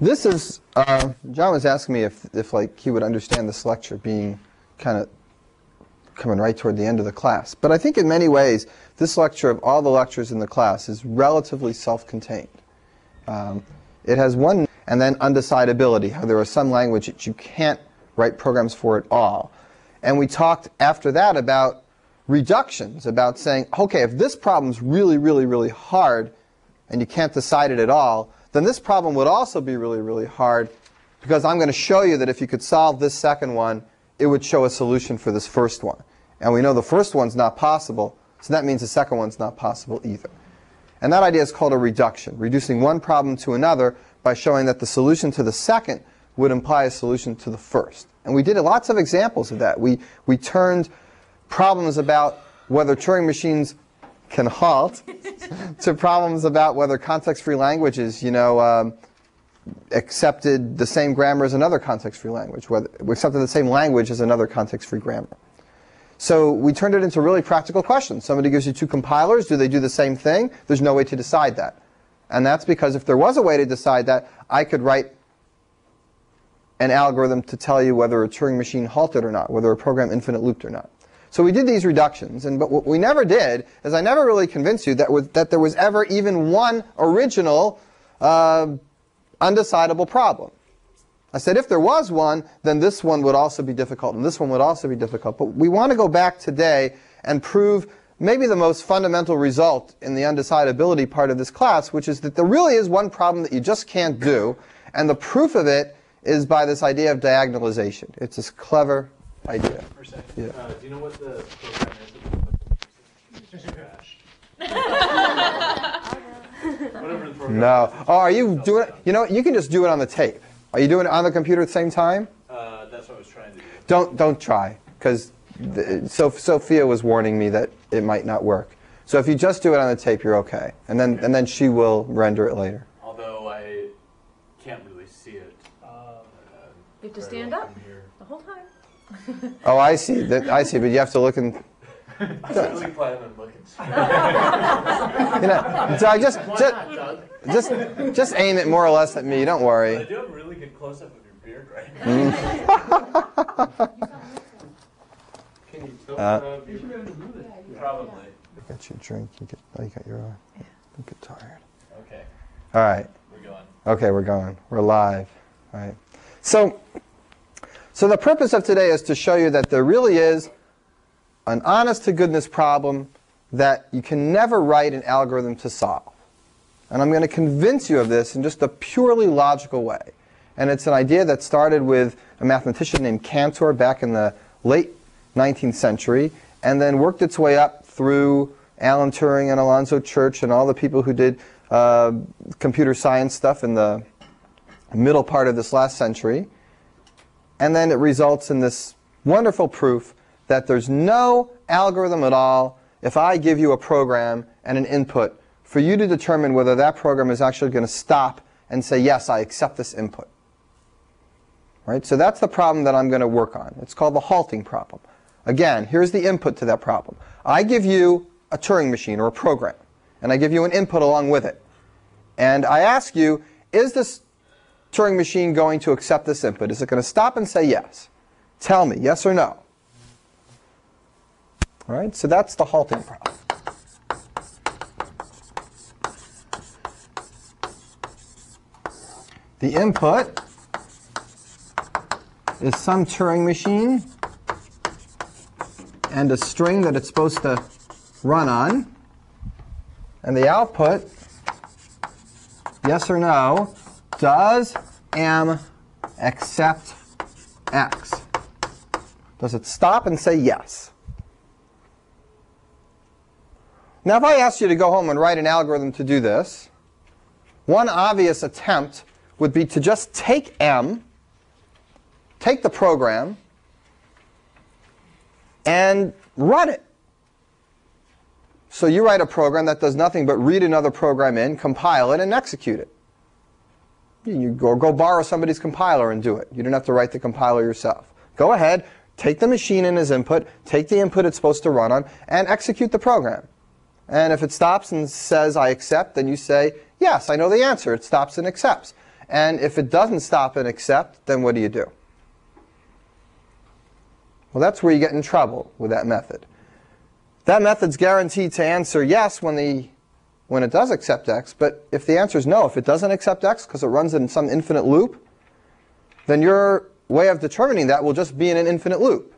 this is, uh, John was asking me if, if like he would understand this lecture being kind of coming right toward the end of the class. But I think in many ways, this lecture of all the lectures in the class is relatively self-contained. Um, it has one, and then undecidability, how there are some language that you can't write programs for at all. And we talked after that about reductions, about saying, okay, if this problem's really, really, really hard, and you can't decide it at all, then this problem would also be really, really hard because I'm going to show you that if you could solve this second one, it would show a solution for this first one. And we know the first one's not possible, so that means the second one's not possible either. And that idea is called a reduction, reducing one problem to another by showing that the solution to the second would imply a solution to the first. And we did lots of examples of that. We, we turned problems about whether Turing machines can halt to problems about whether context-free languages, you know, um, accepted the same grammar as another context-free language, whether accepted the same language as another context-free grammar. So we turned it into really practical questions. Somebody gives you two compilers. Do they do the same thing? There's no way to decide that. And that's because if there was a way to decide that, I could write an algorithm to tell you whether a Turing machine halted or not, whether a program infinite looped or not. So we did these reductions, and but what we never did is I never really convinced you that, that there was ever even one original uh, undecidable problem. I said if there was one, then this one would also be difficult, and this one would also be difficult. But we want to go back today and prove maybe the most fundamental result in the undecidability part of this class, which is that there really is one problem that you just can't do, and the proof of it is by this idea of diagonalization. It's this clever idea. Yeah. Uh, do you know what the program is? no. Oh, are you doing it? You know, you can just do it on the tape. Are you doing it on the computer at the same time? Uh, that's what I was trying to do. Don't don't try, because so Sophia was warning me that it might not work. So if you just do it on the tape, you're okay, and then and then she will render it later. Although I can't really see it. Uh, you have to stand up the whole time oh, I see. That, I see. But you have to look and. I really plan on looking. you know, so I just just, just just aim it more or less at me. Don't worry. I do have a really good close up of your beard right now. Mm. Can you tilt uh, Probably. Get your drink. You get. Oh, you got your own. Yeah. Don't get tired. Okay. All right. We're going. Okay, we're going. We're live. All right. So. So the purpose of today is to show you that there really is an honest to goodness problem that you can never write an algorithm to solve. And I'm going to convince you of this in just a purely logical way. And it's an idea that started with a mathematician named Cantor back in the late 19th century and then worked its way up through Alan Turing and Alonzo Church and all the people who did uh, computer science stuff in the middle part of this last century. And then it results in this wonderful proof that there's no algorithm at all if I give you a program and an input for you to determine whether that program is actually going to stop and say, yes, I accept this input. Right? So that's the problem that I'm going to work on. It's called the halting problem. Again, here's the input to that problem. I give you a Turing machine or a program, and I give you an input along with it. And I ask you, is this Turing machine going to accept this input? Is it going to stop and say yes? Tell me, yes or no? All right, so that's the halting problem. The input is some Turing machine and a string that it's supposed to run on. And the output, yes or no, does M accept X? Does it stop and say yes? Now, if I asked you to go home and write an algorithm to do this, one obvious attempt would be to just take M, take the program, and run it. So you write a program that does nothing but read another program in, compile it, and execute it. You go, go borrow somebody's compiler and do it. You don't have to write the compiler yourself. Go ahead, take the machine in as input, take the input it's supposed to run on, and execute the program. And if it stops and says, I accept, then you say, yes, I know the answer. It stops and accepts. And if it doesn't stop and accept, then what do you do? Well, that's where you get in trouble with that method. That method's guaranteed to answer yes when, the, when it does accept x, but if the answer is no, if it doesn't accept x because it runs in some infinite loop, then your way of determining that will just be in an infinite loop.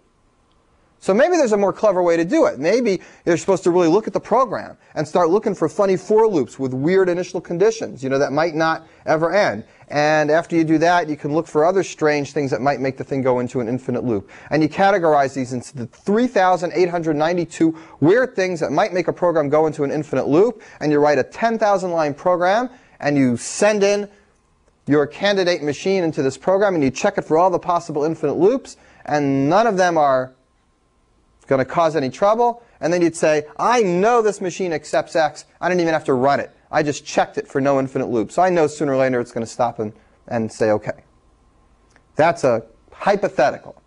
So maybe there's a more clever way to do it. Maybe you're supposed to really look at the program and start looking for funny for loops with weird initial conditions, you know, that might not ever end. And after you do that, you can look for other strange things that might make the thing go into an infinite loop. And you categorize these into the 3,892 weird things that might make a program go into an infinite loop. And you write a 10,000 line program and you send in your candidate machine into this program and you check it for all the possible infinite loops. And none of them are going to cause any trouble. And then you'd say, I know this machine accepts X. I don't even have to run it. I just checked it for no infinite loop. So I know sooner or later it's going to stop and, and say OK. That's a hypothetical.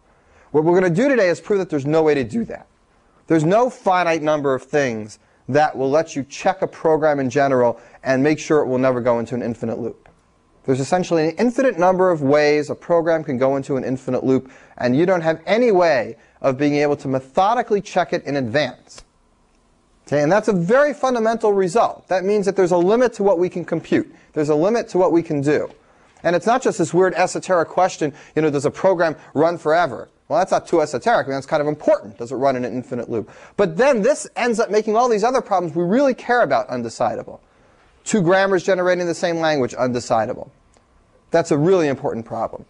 What we're going to do today is prove that there's no way to do that. There's no finite number of things that will let you check a program in general and make sure it will never go into an infinite loop. There's essentially an infinite number of ways a program can go into an infinite loop, and you don't have any way of being able to methodically check it in advance. Okay, and that's a very fundamental result. That means that there's a limit to what we can compute. There's a limit to what we can do. And it's not just this weird esoteric question, you know, does a program run forever? Well, that's not too esoteric. I mean, that's kind of important. Does it run in an infinite loop? But then this ends up making all these other problems we really care about undecidable. Two grammars generating the same language, undecidable. That's a really important problem.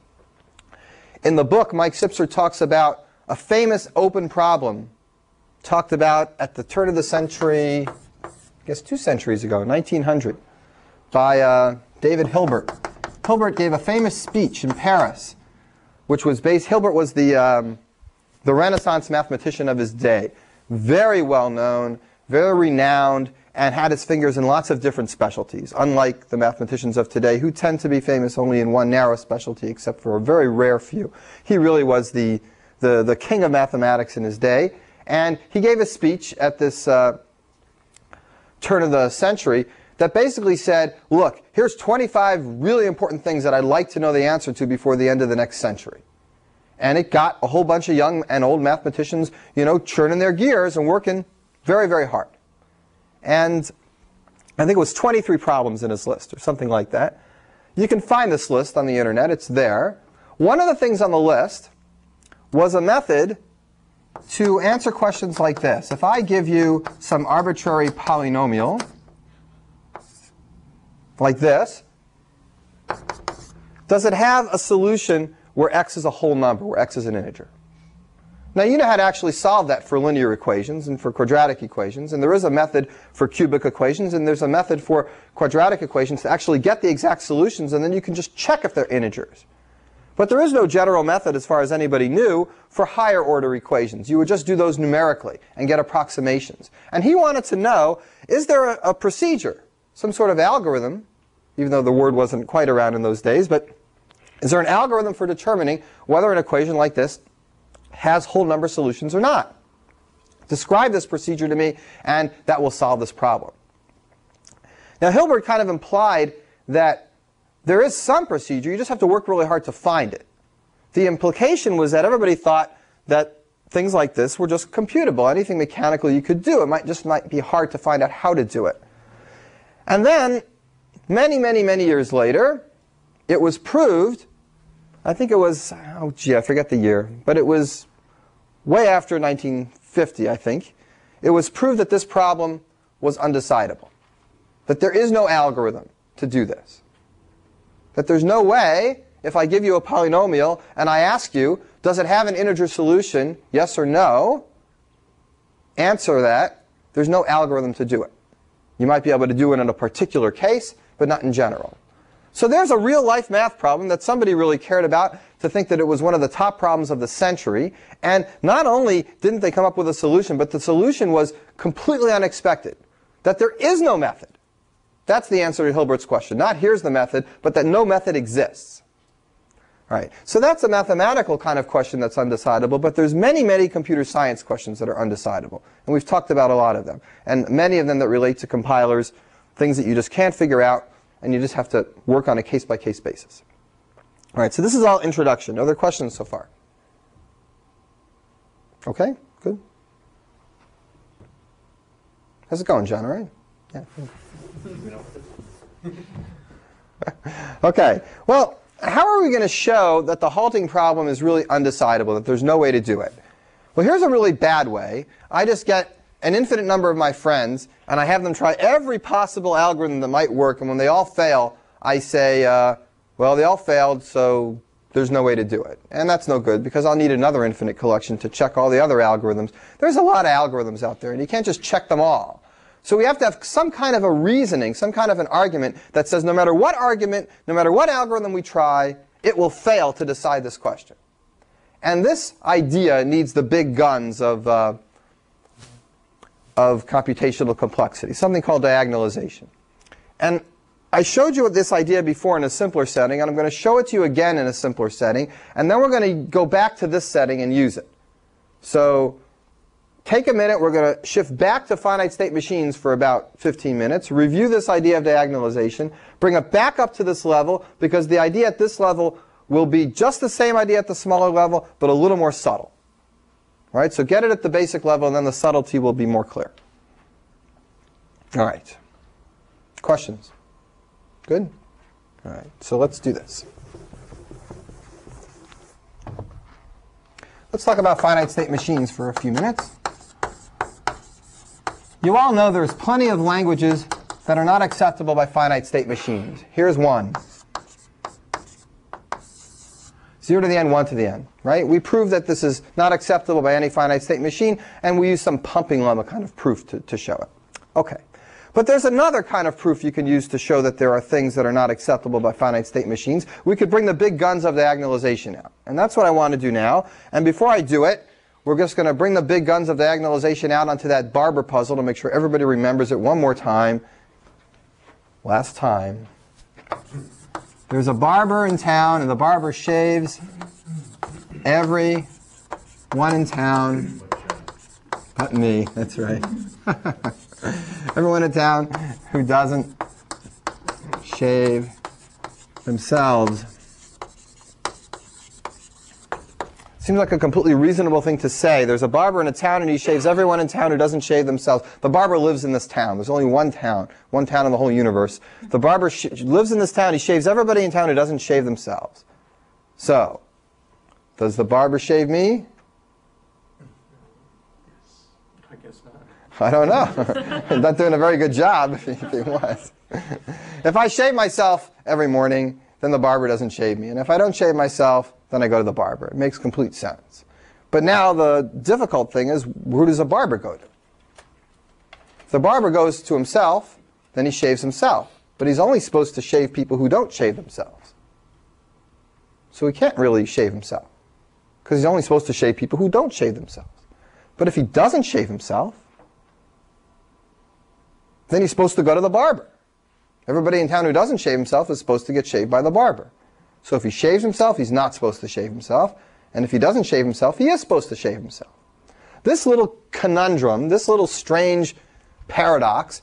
In the book, Mike Sipser talks about a famous open problem talked about at the turn of the century, I guess two centuries ago, 1900, by uh, David Hilbert. Hilbert gave a famous speech in Paris, which was based, Hilbert was the, um, the Renaissance mathematician of his day. Very well known, very renowned, and had his fingers in lots of different specialties, unlike the mathematicians of today who tend to be famous only in one narrow specialty, except for a very rare few. He really was the the, the king of mathematics in his day. And he gave a speech at this uh, turn of the century that basically said, look, here's 25 really important things that I'd like to know the answer to before the end of the next century. And it got a whole bunch of young and old mathematicians, you know, churning their gears and working very, very hard. And I think it was 23 problems in his list or something like that. You can find this list on the internet. It's there. One of the things on the list was a method to answer questions like this. If I give you some arbitrary polynomial, like this, does it have a solution where x is a whole number, where x is an integer? Now, you know how to actually solve that for linear equations and for quadratic equations. And there is a method for cubic equations, and there's a method for quadratic equations to actually get the exact solutions, and then you can just check if they're integers. But there is no general method, as far as anybody knew, for higher order equations. You would just do those numerically and get approximations. And he wanted to know, is there a, a procedure, some sort of algorithm, even though the word wasn't quite around in those days, but is there an algorithm for determining whether an equation like this has whole number solutions or not? Describe this procedure to me, and that will solve this problem. Now, Hilbert kind of implied that there is some procedure, you just have to work really hard to find it. The implication was that everybody thought that things like this were just computable. Anything mechanical you could do. It might just might be hard to find out how to do it. And then, many, many, many years later, it was proved, I think it was, oh gee, I forget the year, but it was way after 1950, I think. It was proved that this problem was undecidable. That there is no algorithm to do this. That there's no way, if I give you a polynomial and I ask you, does it have an integer solution, yes or no, answer that, there's no algorithm to do it. You might be able to do it in a particular case, but not in general. So there's a real life math problem that somebody really cared about to think that it was one of the top problems of the century. And not only didn't they come up with a solution, but the solution was completely unexpected. That there is no method. That's the answer to Hilbert's question. Not here's the method, but that no method exists. Right. So that's a mathematical kind of question that's undecidable, but there's many, many computer science questions that are undecidable. And we've talked about a lot of them. And many of them that relate to compilers, things that you just can't figure out, and you just have to work on a case-by-case basis. All right, so this is all introduction. Other questions so far? Okay, good. How's it going, John? All right? Yeah. okay, well, how are we going to show that the halting problem is really undecidable, that there's no way to do it? Well, here's a really bad way. I just get an infinite number of my friends, and I have them try every possible algorithm that might work, and when they all fail, I say, uh, well, they all failed, so there's no way to do it. And that's no good, because I'll need another infinite collection to check all the other algorithms. There's a lot of algorithms out there, and you can't just check them all. So we have to have some kind of a reasoning, some kind of an argument that says no matter what argument, no matter what algorithm we try, it will fail to decide this question. And this idea needs the big guns of, uh, of computational complexity, something called diagonalization. And I showed you this idea before in a simpler setting, and I'm going to show it to you again in a simpler setting, and then we're going to go back to this setting and use it. So take a minute. We're going to shift back to finite state machines for about 15 minutes, review this idea of diagonalization, bring it back up to this level, because the idea at this level will be just the same idea at the smaller level, but a little more subtle. All right, so get it at the basic level, and then the subtlety will be more clear. All right. Questions? Good? All right, so let's do this. Let's talk about finite state machines for a few minutes. You all know there's plenty of languages that are not acceptable by finite state machines. Here's one. 0 to the n, 1 to the n, right? We prove that this is not acceptable by any finite state machine, and we use some pumping lemma kind of proof to, to show it. Okay. But there's another kind of proof you can use to show that there are things that are not acceptable by finite state machines. We could bring the big guns of diagonalization out. And that's what I want to do now. And before I do it, we're just going to bring the big guns of diagonalization out onto that barber puzzle to make sure everybody remembers it one more time. Last time. There's a barber in town, and the barber shaves every one in town but me. That's right. Everyone in town who doesn't shave themselves. Seems like a completely reasonable thing to say. There's a barber in a town and he shaves everyone in town who doesn't shave themselves. The barber lives in this town. There's only one town, one town in the whole universe. The barber lives in this town. He shaves everybody in town who doesn't shave themselves. So, does the barber shave me? I guess not. I don't know. not doing a very good job if he was. if I shave myself every morning, then the barber doesn't shave me. And if I don't shave myself, then I go to the barber. It makes complete sense. But now the difficult thing is, who does a barber go to? If the barber goes to himself, then he shaves himself. But he's only supposed to shave people who don't shave themselves. So he can't really shave himself. Because he's only supposed to shave people who don't shave themselves. But if he doesn't shave himself, then he's supposed to go to the barber. Everybody in town who doesn't shave himself is supposed to get shaved by the barber. So if he shaves himself, he's not supposed to shave himself. And if he doesn't shave himself, he is supposed to shave himself. This little conundrum, this little strange paradox,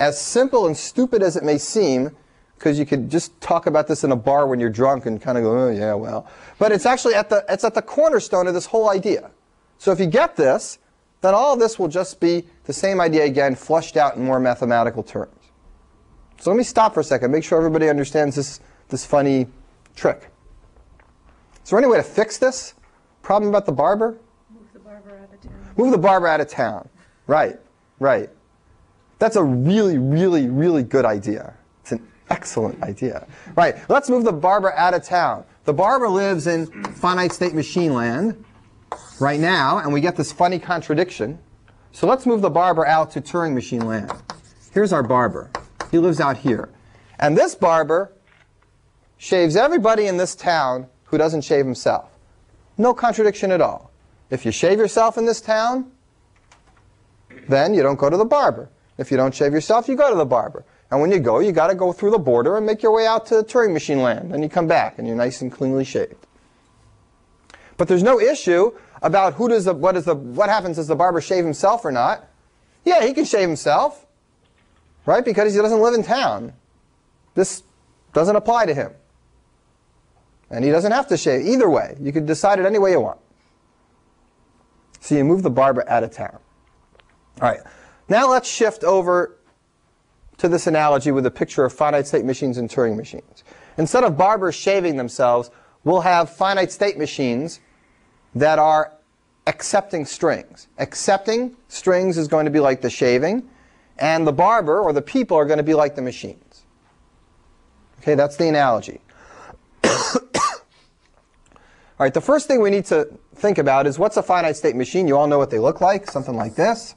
as simple and stupid as it may seem, because you could just talk about this in a bar when you're drunk and kind of go, oh yeah, well. But it's actually at the, it's at the cornerstone of this whole idea. So if you get this, then all of this will just be the same idea again, flushed out in more mathematical terms. So let me stop for a second, make sure everybody understands this, this funny trick. Is there any way to fix this problem about the barber? Move the barber out of town. Move the barber out of town. Right, right. That's a really, really, really good idea. It's an excellent idea. Right, let's move the barber out of town. The barber lives in finite state machine land right now, and we get this funny contradiction. So let's move the barber out to Turing machine land. Here's our barber. He lives out here. And this barber shaves everybody in this town who doesn't shave himself. No contradiction at all. If you shave yourself in this town, then you don't go to the barber. If you don't shave yourself, you go to the barber. And when you go, you got to go through the border and make your way out to Turing machine land. And you come back and you're nice and cleanly shaved. But there's no issue about who does the, what, is the, what happens does the barber shave himself or not. Yeah, he can shave himself, right? Because he doesn't live in town. this doesn't apply to him. And he doesn't have to shave. Either way, you can decide it any way you want. So you move the barber out of town. All right. Now let's shift over to this analogy with a picture of finite state machines and Turing machines. Instead of barbers shaving themselves, we'll have finite state machines that are accepting strings. Accepting strings is going to be like the shaving, and the barber or the people are going to be like the machines. Okay, that's the analogy. All right, the first thing we need to think about is what's a finite state machine? You all know what they look like, something like this.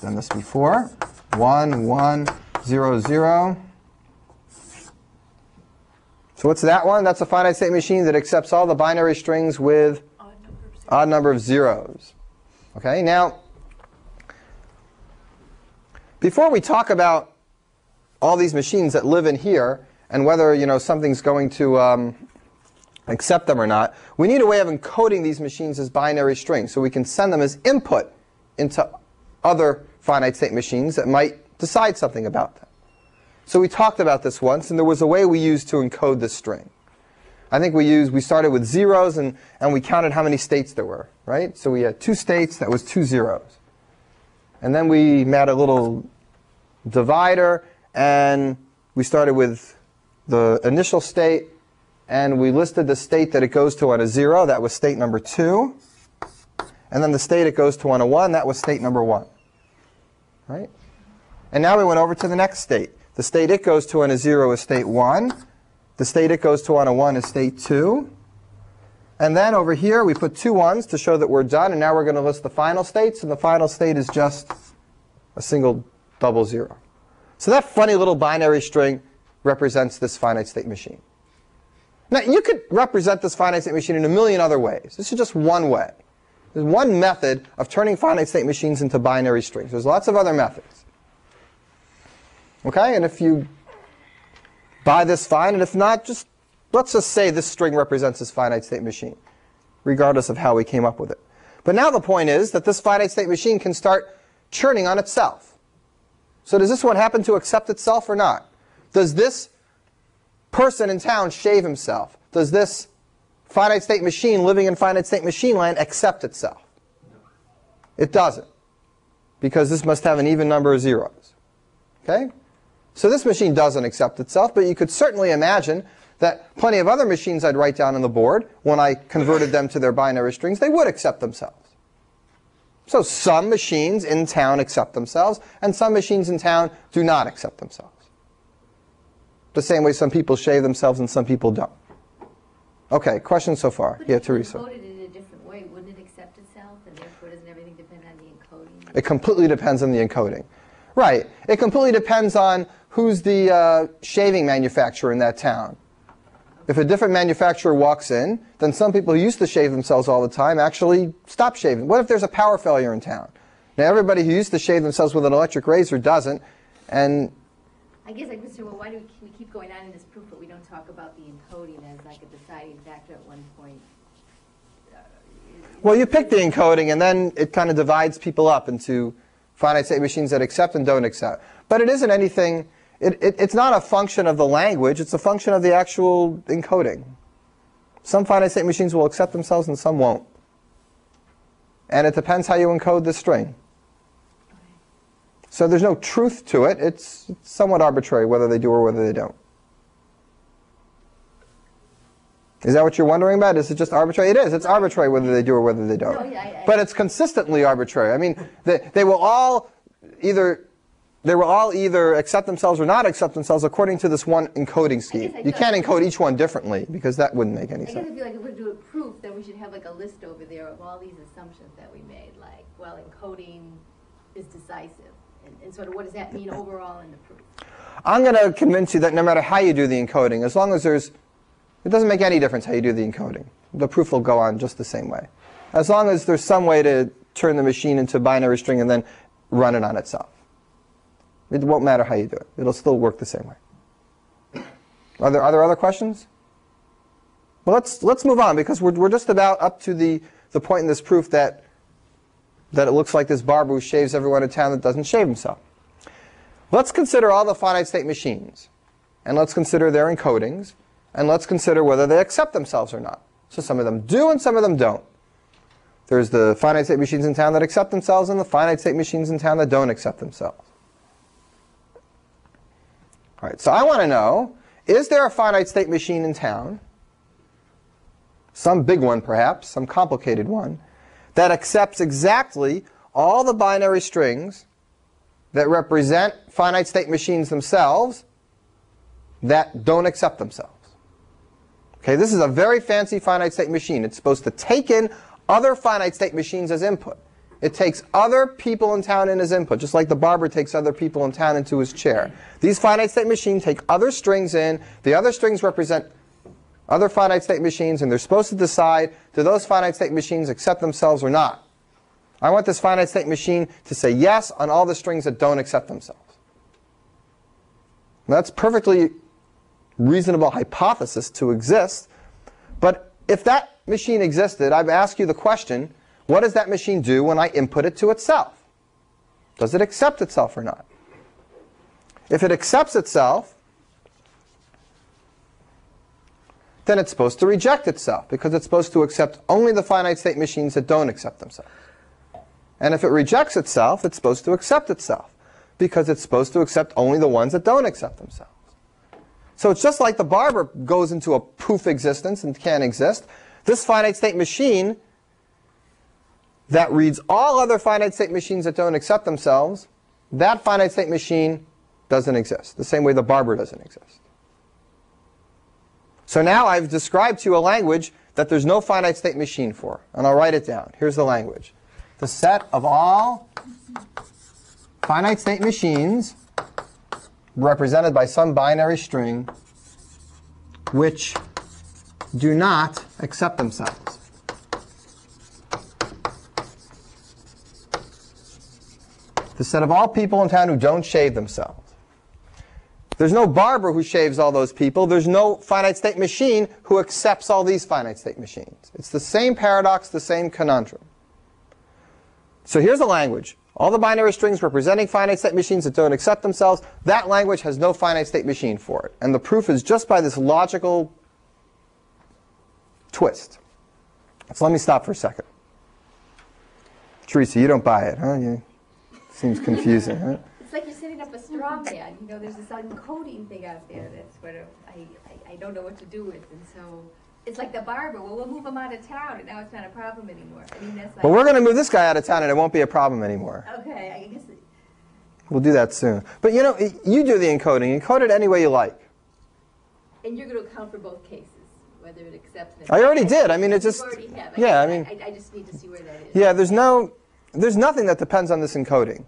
Done this before. 1, 1, 0, 0. So what's that one? That's a finite state machine that accepts all the binary strings with Odd number of zeros. odd number of zeros. Okay, now, before we talk about all these machines that live in here and whether you know something's going to um, accept them or not, we need a way of encoding these machines as binary strings so we can send them as input into other finite state machines that might decide something about them. So we talked about this once, and there was a way we used to encode this string. I think we used, we started with zeros and, and we counted how many states there were, right? So we had two states, that was two zeros. And then we made a little divider and we started with the initial state and we listed the state that it goes to on a zero, that was state number two. And then the state it goes to on a one, that was state number one. Right? And now we went over to the next state. The state it goes to on a zero is state one. The state it goes to on a 1 is state 2. And then over here, we put two ones to show that we're done. And now we're going to list the final states. And the final state is just a single double zero. So that funny little binary string represents this finite state machine. Now, you could represent this finite state machine in a million other ways. This is just one way. There's one method of turning finite state machines into binary strings. There's lots of other methods. Okay? And if you buy this fine, and if not, just let's just say this string represents this finite state machine, regardless of how we came up with it. But now the point is that this finite state machine can start churning on itself. So does this one happen to accept itself or not? Does this person in town shave himself? Does this finite state machine living in finite state machine land accept itself? It doesn't. Because this must have an even number of zeros. Okay? So this machine doesn't accept itself, but you could certainly imagine that plenty of other machines I'd write down on the board, when I converted them to their binary strings, they would accept themselves. So some machines in town accept themselves, and some machines in town do not accept themselves. The same way some people shave themselves and some people don't. Okay, questions so far? But Yeah, Teresa. it in a different way, wouldn't it accept itself? And therefore, doesn't everything depend on the encoding? It completely depends on the encoding. Right. It completely depends on who's the uh, shaving manufacturer in that town. If a different manufacturer walks in, then some people who used to shave themselves all the time actually stop shaving. What if there's a power failure in town? Now everybody who used to shave themselves with an electric razor doesn't, and I guess I'm concerned, well, why do we keep- we keep going on in this proof, but we don't talk about the encoding as like a deciding factor at one point? well, you pick the encoding, and then it kind of divides people up into finite state machines that accept and don't accept. But it isn't anything. It, it, it's not a function of the language. It's a function of the actual encoding. Some finite state machines will accept themselves, and some won't. And it depends how you encode the string. So there's no truth to it. It's, it's somewhat arbitrary whether they do or whether they don't. Is that what you're wondering about? Is it just arbitrary? It is. It's arbitrary whether they do or whether they don't. No, yeah, I- I- but it's consistently arbitrary. I mean, they, they will all either they will all either accept themselves or not accept themselves according to this one encoding scheme. I You can't encode each one differently because that wouldn't make any I sense. I feel like if we're doing proof, then we should have like a list over there of all these assumptions that we made, like, well, encoding is decisive. And, and sort of what does that mean overall in the proof? I'm going to convince you that no matter how you do the encoding, as long as there's, it doesn't make any difference how you do the encoding. The proof will go on just the same way. As long as there's some way to turn the machine into a binary string and then run it on itself. It won't matter how you do it. It'll still work the same way. Are there, are there other questions? Well, let's, let's move on because we're, we're just about up to the, the point in this proof that, that it looks like this barber who shaves everyone in town that doesn't shave himself. Let's consider all the finite state machines. and let's consider their encodings, and let's consider whether they accept themselves or not. So some of them do and some of them don't. There's the finite state machines in town that accept themselves and the finite state machines in town that don't accept themselves. All right, so I want to know, is there a finite state machine in town, some big one perhaps, some complicated one, that accepts exactly all the binary strings that represent finite state machines themselves that don't accept themselves. Okay, this is a very fancy finite state machine. It's supposed to take in other finite state machines as input. It takes other people in town in as input, just like the barber takes other people in town into his chair. These finite state machines take other strings in. The other strings represent other finite state machines, and they're supposed to decide, do those finite state machines accept themselves or not? I want this finite state machine to say yes on all the strings that don't accept themselves. That's perfectly reasonable hypothesis to exist. But if that machine existed, I'd ask you the question, what does that machine do when I input it to itself? Does it accept itself or not? If it accepts itself, then it's supposed to reject itself because it's supposed to accept only the finite state machines that don't accept themselves. And if it rejects itself, it's supposed to accept itself because it's supposed to accept only the ones that don't accept themselves. So it's just like the barber goes into a poof existence and can't exist. This finite state machine that reads all other finite state machines that don't accept themselves, that finite state machine doesn't exist, the same way the barber doesn't exist. So now I've described to you a language that there's no finite state machine for, and I'll write it down. Here's the language. The set of all finite state machines represented by some binary string which do not accept themselves. The set of all people in town who don't shave themselves. There's no barber who shaves all those people. There's no finite state machine who accepts all these finite state machines. It's the same paradox, the same conundrum. So here's the language. All the binary strings representing finite state machines that don't accept themselves, that language has no finite state machine for it. And the proof is just by this logical twist. So let me stop for a second. Teresa, you don't buy it, huh? You, seems confusing, huh? It's like you're setting up a straw man. You know, there's this encoding thing out there that's sort of, I, I, I don't know what to do with. And so it's like the barber. Well, we'll move him out of town, and now it's not a problem anymore. I mean, that's like. But we're going to move this guy out of town, and it won't be a problem anymore. Okay, I guess. It, We'll do that soon. But you know, you do the encoding. Encode it any way you like. and you're going to account for both cases, whether it accepts. it. I already did. I mean, it just- already have. yeah, I guess. mean- I, I just need to see where that is. Yeah, there's no, there's nothing that depends on this encoding.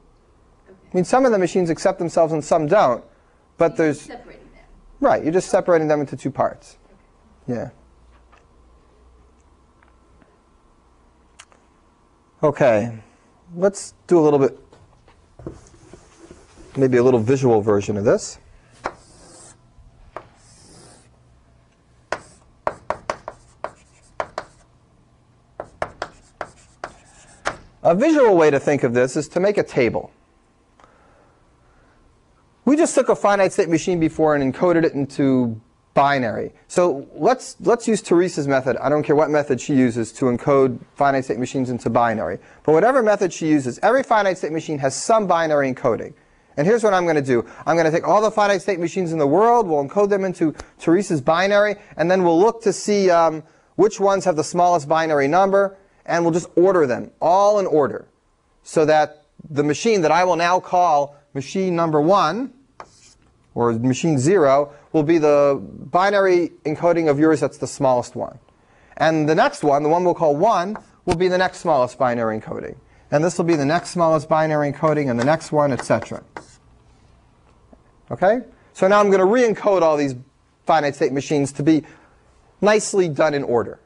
I mean, some of the machines accept themselves and some don't. But You're there's, separating them. right, you're just separating them into two parts. Yeah. Okay, let's do a little bit, maybe a little visual version of this. A visual way to think of this is to make a table. We just took a finite state machine before and encoded it into binary. So let's, let's use Teresa's method. I don't care what method she uses to encode finite state machines into binary. But whatever method she uses, every finite state machine has some binary encoding. And here's what I'm going to do. I'm going to take all the finite state machines in the world, we'll encode them into Teresa's binary, and then we'll look to see um, which ones have the smallest binary number, and we'll just order them, all in order, so that the machine that I will now call machine number one, or machine zero, will be the binary encoding of yours that's the smallest one. And the next one, the one we'll call one, will be the next smallest binary encoding. And this will be the next smallest binary encoding, and the next one, etc. Okay? So now I'm going to re-encode all these finite state machines to be nicely done in order.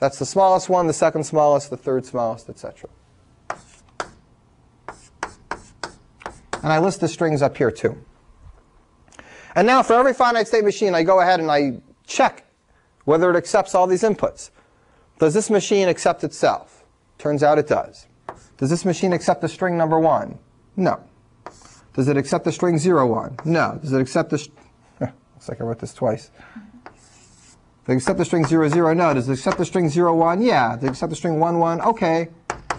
That's the smallest one, the second smallest, the third smallest, etc. And I list the strings up here too. And now for every finite state machine, I go ahead and I check whether it accepts all these inputs. Does this machine accept itself? Turns out it does. Does this machine accept the string number one? No. Does it accept the string zero one? No. Does it accept the, Looks like I wrote this twice. They accept the string 0, 0, no. Does it accept the string 0, 1? Yeah. Does it accept the string 1, 1? Okay.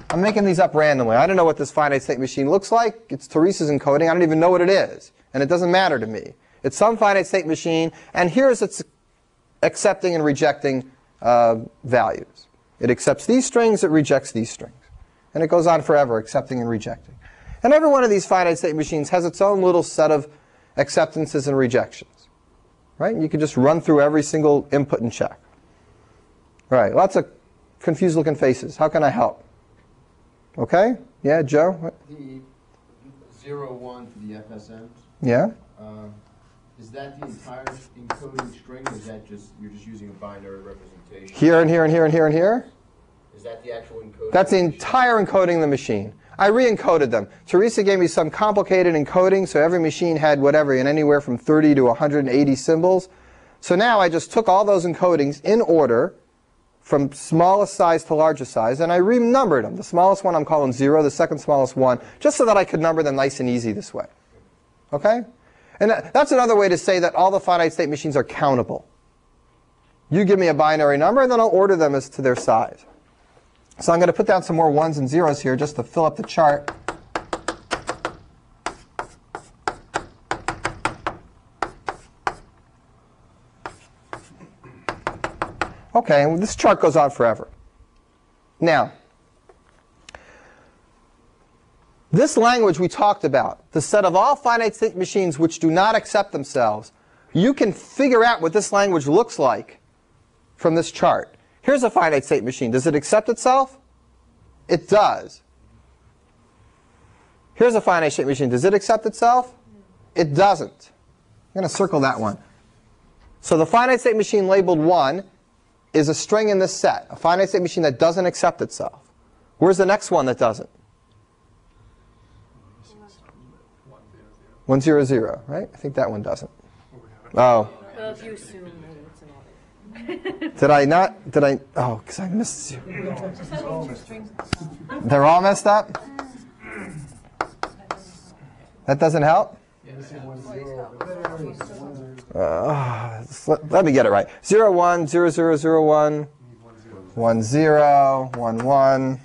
I'm making these up randomly. I don't know what this finite state machine looks like. It's Teresa's encoding. I don't even know what it is. And it doesn't matter to me. It's some finite state machine, and here's its accepting and rejecting uh, values. It accepts these strings, it rejects these strings. And it goes on forever, accepting and rejecting. And every one of these finite state machines has its own little set of acceptances and rejections. Right? You can just run through every single input and check. Right, lots of confused looking faces. How can I help? Okay? Yeah, Joe? What? The zero one for the FSMs, Yeah? uh, is that the entire encoding string, or is that just, you're just using a binary representation? Here and here and here and here and here? Is that the actual encoding? That's the entire encoding of the machine. I re-encoded them. Teresa gave me some complicated encoding, so every machine had whatever, in anywhere from 30 to 180 symbols. So now I just took all those encodings in order, from smallest size to largest size, and I renumbered them. The smallest one I'm calling 0, the second smallest 1, just so that I could number them nice and easy this way. Okay? And that's another way to say that all the finite state machines are countable. You give me a binary number, and then I'll order them as to their size. So I'm going to put down some more ones and zeros here just to fill up the chart. Okay, and this chart goes on forever. Now, this language we talked about, the set of all finite state machines which do not accept themselves, you can figure out what this language looks like from this chart. Here's a finite state machine. Does it accept itself? It does. Here's a finite state machine. Does it accept itself? It doesn't. I'm going to circle that one. So the finite state machine labeled 1 is a string in this set, a finite state machine that doesn't accept itself. Where's the next one that doesn't? 100, right? I think that one doesn't. Oh. Well, if you assume that it's an audit. Did I not? Did I? Oh, because I missed you. They're all messed up? That doesn't help? Uh, let, me get it right. 0, 1, 0, 0, 0, 1, 1, 0, 1, 1.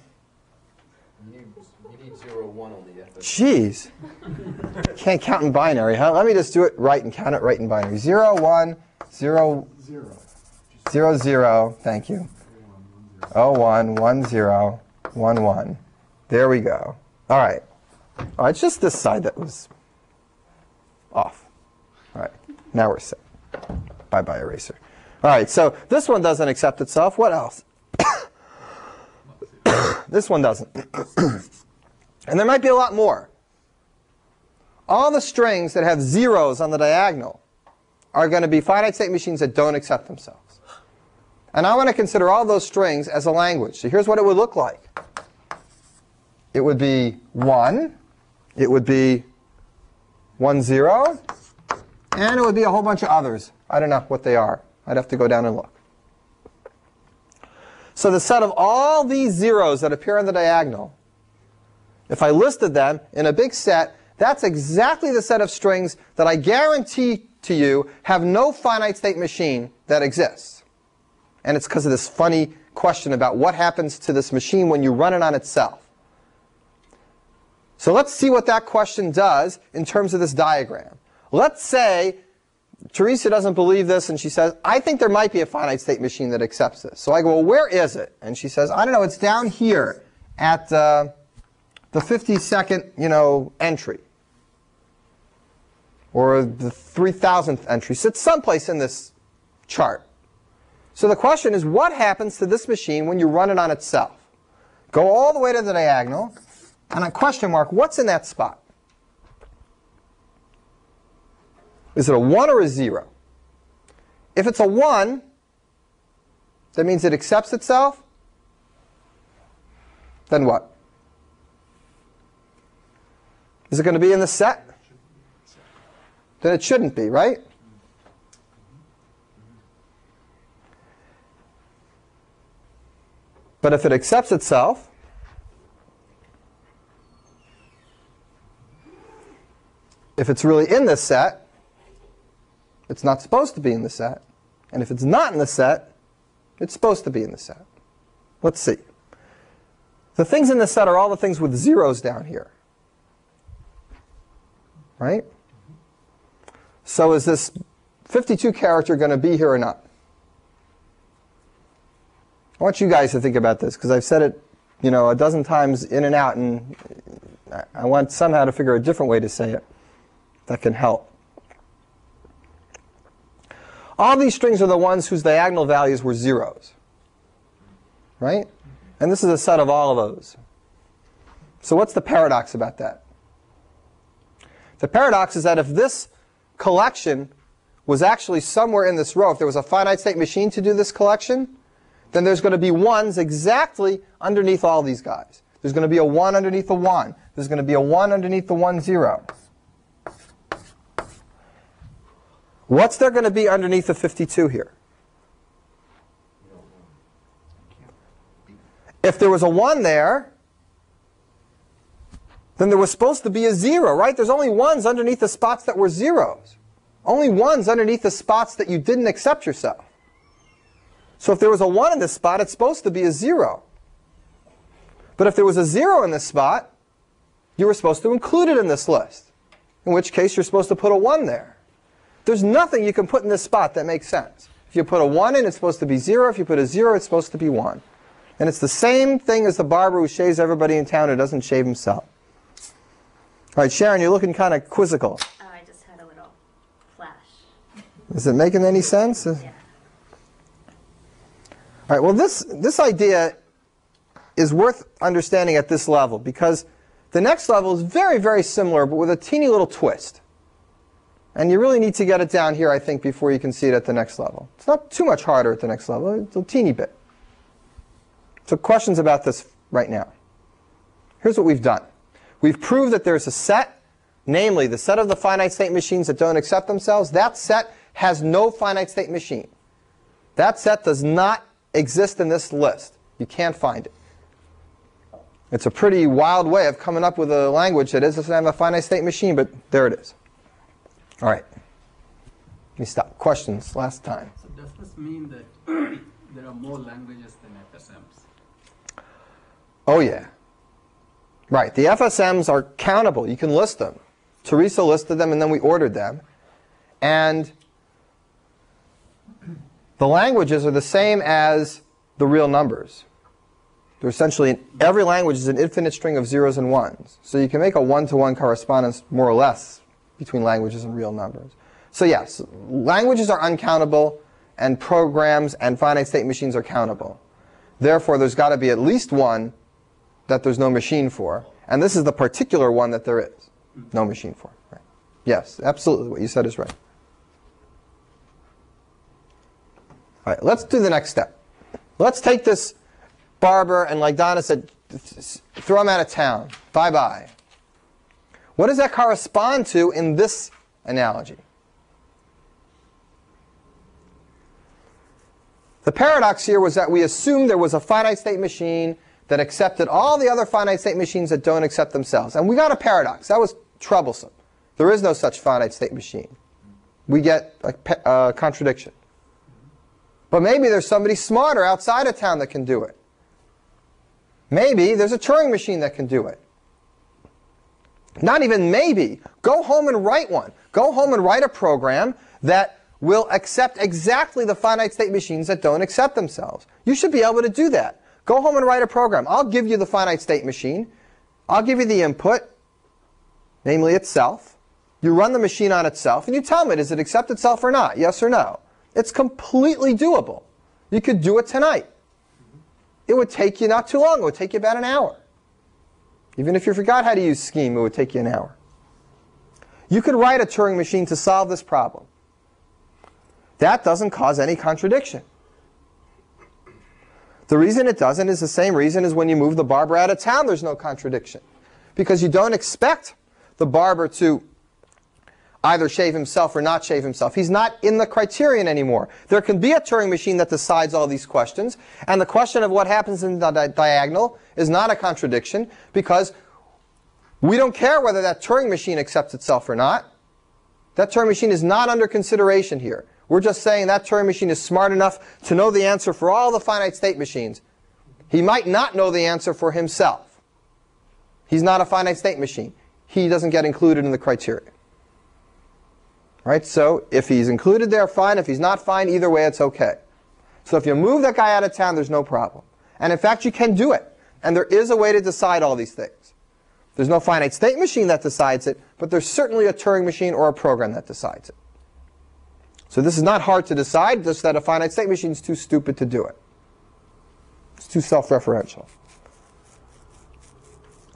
You need, you need zero one on the FSM. Jeez. Can't count in binary, huh? Let me just do it right and count it right in binary. 0, 1, 0, 0, 0. Thank you. Oh, 1, 1, 0, 1, 1. There we go. All right. All right, it's just this side that was off. All right, now we're set. Bye-bye eraser. All right, so this one doesn't accept itself. What else? this one doesn't. and there might be a lot more. All the strings that have zeros on the diagonal are going to be finite state machines that don't accept themselves. And I want to consider all those strings as a language. So here's what it would look like. It would be 1, it would be 1, 0, and it would be a whole bunch of others. I don't know what they are. I'd have to go down and look. So the set of all these zeros that appear on the diagonal, if I listed them in a big set, that's exactly the set of strings that I guarantee to you have no finite state machine that exists. And it's because of this funny question about what happens to this machine when you run it on itself. So let's see what that question does in terms of this diagram. Let's say Teresa doesn't believe this and she says, I think there might be a finite state machine that accepts this. So I go, well, where is it? And she says, I don't know, it's down here at uh, the 52nd, you know, entry. Or the 3000th entry. So it's someplace in this chart. So the question is, what happens to this machine when you run it on itself? Go all the way to the diagonal, and a question mark, what's in that spot? Is it a 1 or a 0? If it's a 1, that means it accepts itself. Then what? Is it going to be in the set? Then it shouldn't be, right? But if it accepts itself, if it's really in this set, it's not supposed to be in the set. And if it's not in the set, it's supposed to be in the set. Let's see. The things in the set are all the things with zeros down here. Right? So is this 52 character going to be here or not? I want you guys to think about this because I've said it, you know, a dozen times in and out, and I want somehow to figure a different way to say it that can help. All these strings are the ones whose diagonal values were zeros. Right? And this is a set of all of those. So what's the paradox about that? The paradox is that if this collection was actually somewhere in this row, if there was a finite state machine to do this collection, then there's going to be ones exactly underneath all these guys. There's going to be a 1 underneath the 1. There's going to be a 1 underneath the 1, 0. What's there going to be underneath the 52 here? If there was a 1 there, then there was supposed to be a 0, right? There's only 1s underneath the spots that were zeros. Only 1s underneath the spots that you didn't accept yourself. So if there was a 1 in this spot, it's supposed to be a 0. But if there was a 0 in this spot, you were supposed to include it in this list. In which case, you're supposed to put a 1 there. There's nothing you can put in this spot that makes sense. If you put a 1 in, it's supposed to be 0. If you put a 0, it's supposed to be 1. And it's the same thing as the barber who shaves everybody in town who doesn't shave himself. All right, Sharon, you're looking kind of quizzical. Oh, I just had a little flash. Is it making any sense? Yeah. All right, well, this, this idea is worth understanding at this level because the next level is very, very similar, but with a teeny little twist. And you really need to get it down here, I think, before you can see it at the next level. It's not too much harder at the next level. It's a teeny bit. So questions about this right now. Here's what we've done. We've proved that there's a set, namely the set of the finite state machines that don't accept themselves. That set has no finite state machine. That set does not exist in this list. You can't find it. It's a pretty wild way of coming up with a language that is doesn't have a finite state machine, but there it is. All right. Let me stop. Questions last time. So does this mean that there are more languages than FSMs? Oh, yeah. Right. The FSMs are countable. You can list them. Teresa listed them, and then we ordered them. And the languages are the same as the real numbers. They're essentially, every language is an infinite string of zeros and ones. So you can make a one-to-one correspondence, more or less, between languages and real numbers. So yes, languages are uncountable, and programs and finite state machines are countable. Therefore, there's got to be at least one that there's no machine for. And this is the particular one that there is no machine for. Right. Yes, absolutely. What you said is right. All right, let's do the next step. Let's take this barber and, like Donna said, throw him out of town. Bye bye. What does that correspond to in this analogy? The paradox here was that we assumed there was a finite state machine that accepted all the other finite state machines that don't accept themselves. And we got a paradox. That was troublesome. There is no such finite state machine. We get a uh, contradiction. But maybe there's somebody smarter outside of town that can do it. Maybe there's a Turing machine that can do it. Not even maybe. Go home and write one. Go home and write a program that will accept exactly the finite state machines that don't accept themselves. You should be able to do that. Go home and write a program. I'll give you the finite state machine. I'll give you the input, namely itself. You run the machine on itself, and you tell me, does it accept itself or not? Yes or no? It's completely doable. You could do it tonight. It would take you not too long. It would take you about an hour. Even if you forgot how to use Scheme, it would take you an hour. You could write a Turing machine to solve this problem. That doesn't cause any contradiction. The reason it doesn't is the same reason as when you move the barber out of town, there's no contradiction. Because you don't expect the barber to either shave himself or not shave himself. He's not in the criterion anymore. There can be a Turing machine that decides all these questions, and the question of what happens in the di diagonal is not a contradiction because we don't care whether that Turing machine accepts itself or not. That Turing machine is not under consideration here. We're just saying that Turing machine is smart enough to know the answer for all the finite state machines. He might not know the answer for himself. He's not a finite state machine. He doesn't get included in the criteria. Right? So if he's included there, fine. If he's not, fine. Either way, it's okay. So if you move that guy out of town, there's no problem. And in fact, you can do it. And there is a way to decide all these things. There's no finite state machine that decides it, but there's certainly a Turing machine or a program that decides it. So this is not hard to decide, just that a finite state machine is too stupid to do it. It's too self-referential.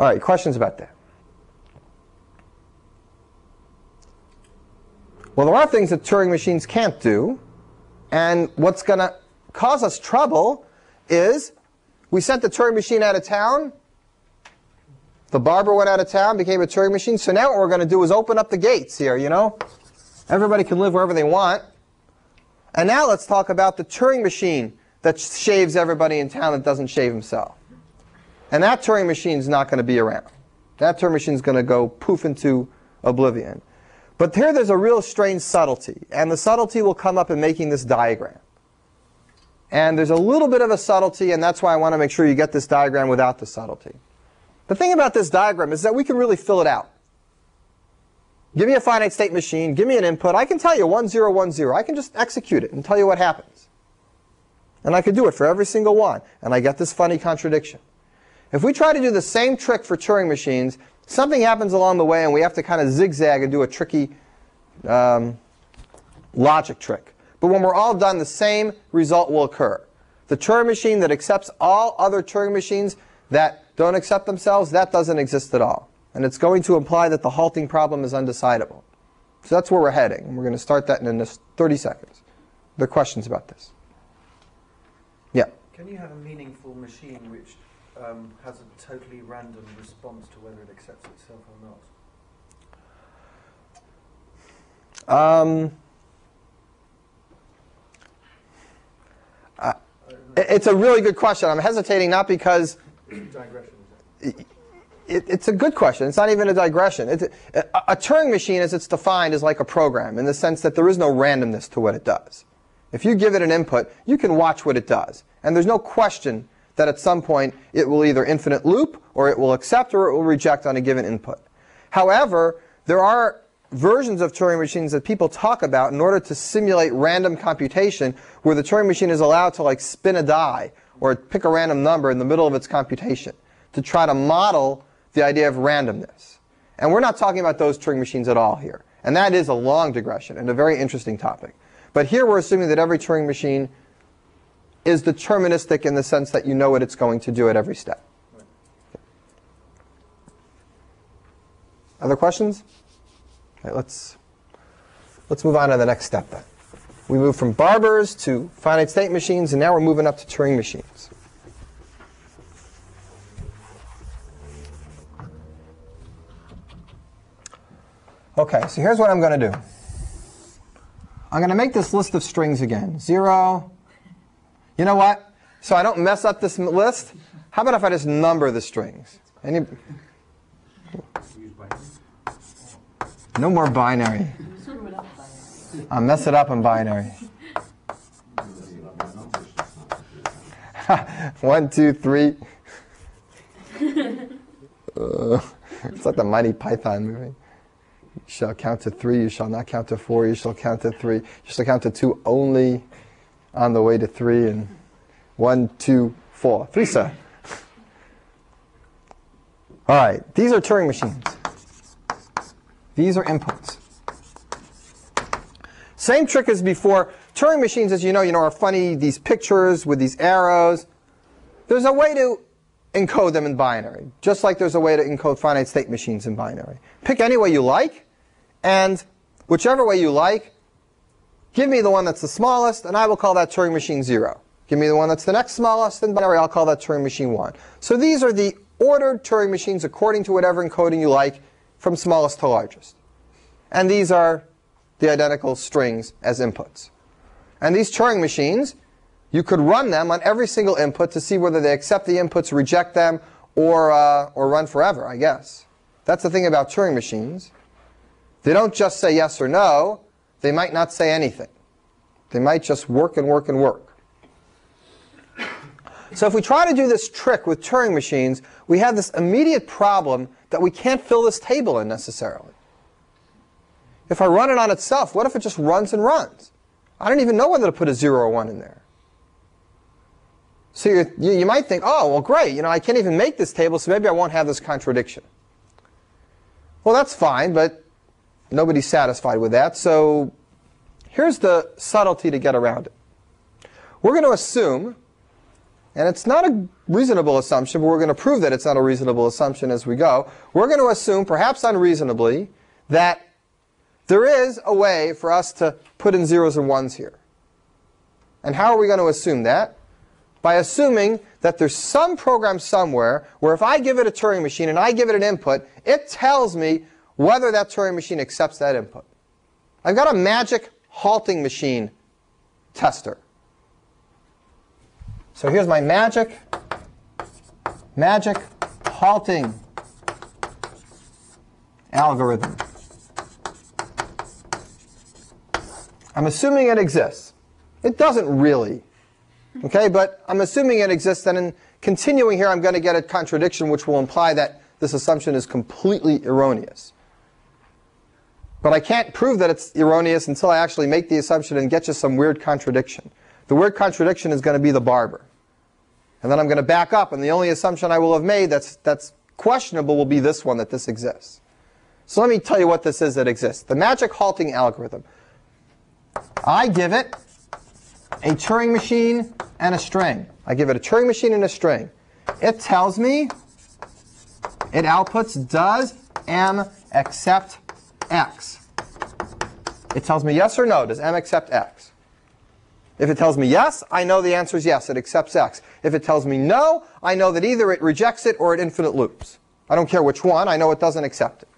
All right, questions about that? Well, there are things that Turing machines can't do, and what's going to cause us trouble is we sent the Turing machine out of town, the barber went out of town, became a Turing machine. So now what we're going to do is open up the gates here, you know? Everybody can live wherever they want. And now let's talk about the Turing machine that shaves everybody in town that doesn't shave himself. And that Turing machine is not going to be around. That Turing machine is going to go poof into oblivion. But here there's a real strange subtlety. And the subtlety will come up in making this diagram. And there's a little bit of a subtlety, and that's why I want to make sure you get this diagram without the subtlety. The thing about this diagram is that we can really fill it out. Give me a finite state machine, give me an input, I can tell you 1010. I can just execute it and tell you what happens. And I could do it for every single one, and I get this funny contradiction. If we try to do the same trick for Turing machines, something happens along the way and we have to kind of zigzag and do a tricky um, logic trick. But when we're all done, the same result will occur. The Turing machine that accepts all other Turing machines that don't accept themselves, that doesn't exist at all. And it's going to imply that the halting problem is undecidable. So that's where we're heading. We're going to start that in 30 seconds. Are questions about this? Yeah. Can you have a meaningful machine which um, has a totally random response to whether it accepts itself or not? Um, uh, it's a really good question. I'm hesitating not because digression. It, it's a good question. It's not even a digression. A, a, Turing machine, as it's defined, is like a program in the sense that there is no randomness to what it does. If you give it an input, you can watch what it does. And there's no question that at some point it will either infinite loop, or it will accept, or it will reject on a given input. However, there are versions of Turing machines that people talk about in order to simulate random computation where the Turing machine is allowed to like spin a die or pick a random number in the middle of its computation to try to model the idea of randomness. And we're not talking about those Turing machines at all here. And that is a long digression and a very interesting topic. But here we're assuming that every Turing machine is deterministic in the sense that you know what it's going to do at every step. Other questions? Okay, let's, let's move on to the next step then. We move from barbers to finite state machines, and now we're moving up to Turing machines. Okay, so here's what I'm going to do. I'm going to make this list of strings again. Zero. You know what? So I don't mess up this list, how about if I just number the strings? Any... No more binary. I'll mess it up in binary. One, two, three. Uh, it's like the Monty Python movie. You shall count to three, you shall not count to four, you shall count to three. You shall count to two only on the way to three, and one, two, four. Three, sir. All right, these are Turing machines. These are inputs. Same trick as before. Turing machines, as you know, you know, are funny, these pictures with these arrows. There's a way to encode them in binary, just like there's a way to encode finite state machines in binary. Pick any way you like, and whichever way you like, give me the one that's the smallest, and I will call that Turing machine 0. Give me the one that's the next smallest in binary, I'll call that Turing machine 1. So these are the ordered Turing machines according to whatever encoding you like, from smallest to largest. And these are the identical strings as inputs. And these Turing machines, you could run them on every single input to see whether they accept the inputs, reject them, or, uh, or run forever, I guess. That's the thing about Turing machines. They don't just say yes or no. They might not say anything. They might just work and work and work. So if we try to do this trick with Turing machines, we have this immediate problem that we can't fill this table in necessarily. If I run it on itself, what if it just runs and runs? I don't even know whether to put a 0 or 1 in there. So you, you might think, oh, well, great, you know, I can't even make this table, so maybe I won't have this contradiction. Well, that's fine, but nobody's satisfied with that. So here's the subtlety to get around it. We're going to assume, and it's not a reasonable assumption, but we're going to prove that it's not a reasonable assumption as we go. We're going to assume, perhaps unreasonably, that there is a way for us to put in zeros and ones here. And how are we going to assume that? By assuming that there's some program somewhere where if I give it a Turing machine and I give it an input, it tells me whether that Turing machine accepts that input. I've got a magic halting machine tester. So here's my magic, magic halting algorithm. I'm assuming it exists. It doesn't really. Okay, but I'm assuming it exists, and in continuing here, I'm going to get a contradiction which will imply that this assumption is completely erroneous. But I can't prove that it's erroneous until I actually make the assumption and get you some weird contradiction. The weird contradiction is going to be the barber. And then I'm going to back up, and the only assumption I will have made that's, that's questionable will be this one, that this exists. So let me tell you what this is that exists. The magic halting algorithm. I give it a Turing machine and a string. I give it a Turing machine and a string. It tells me, it outputs does M accept X. It tells me yes or no. Does M accept X? If it tells me yes, I know the answer is yes. It accepts X. If it tells me no, I know that either it rejects it or it infinite loops. I don't care which one. I know it doesn't accept it.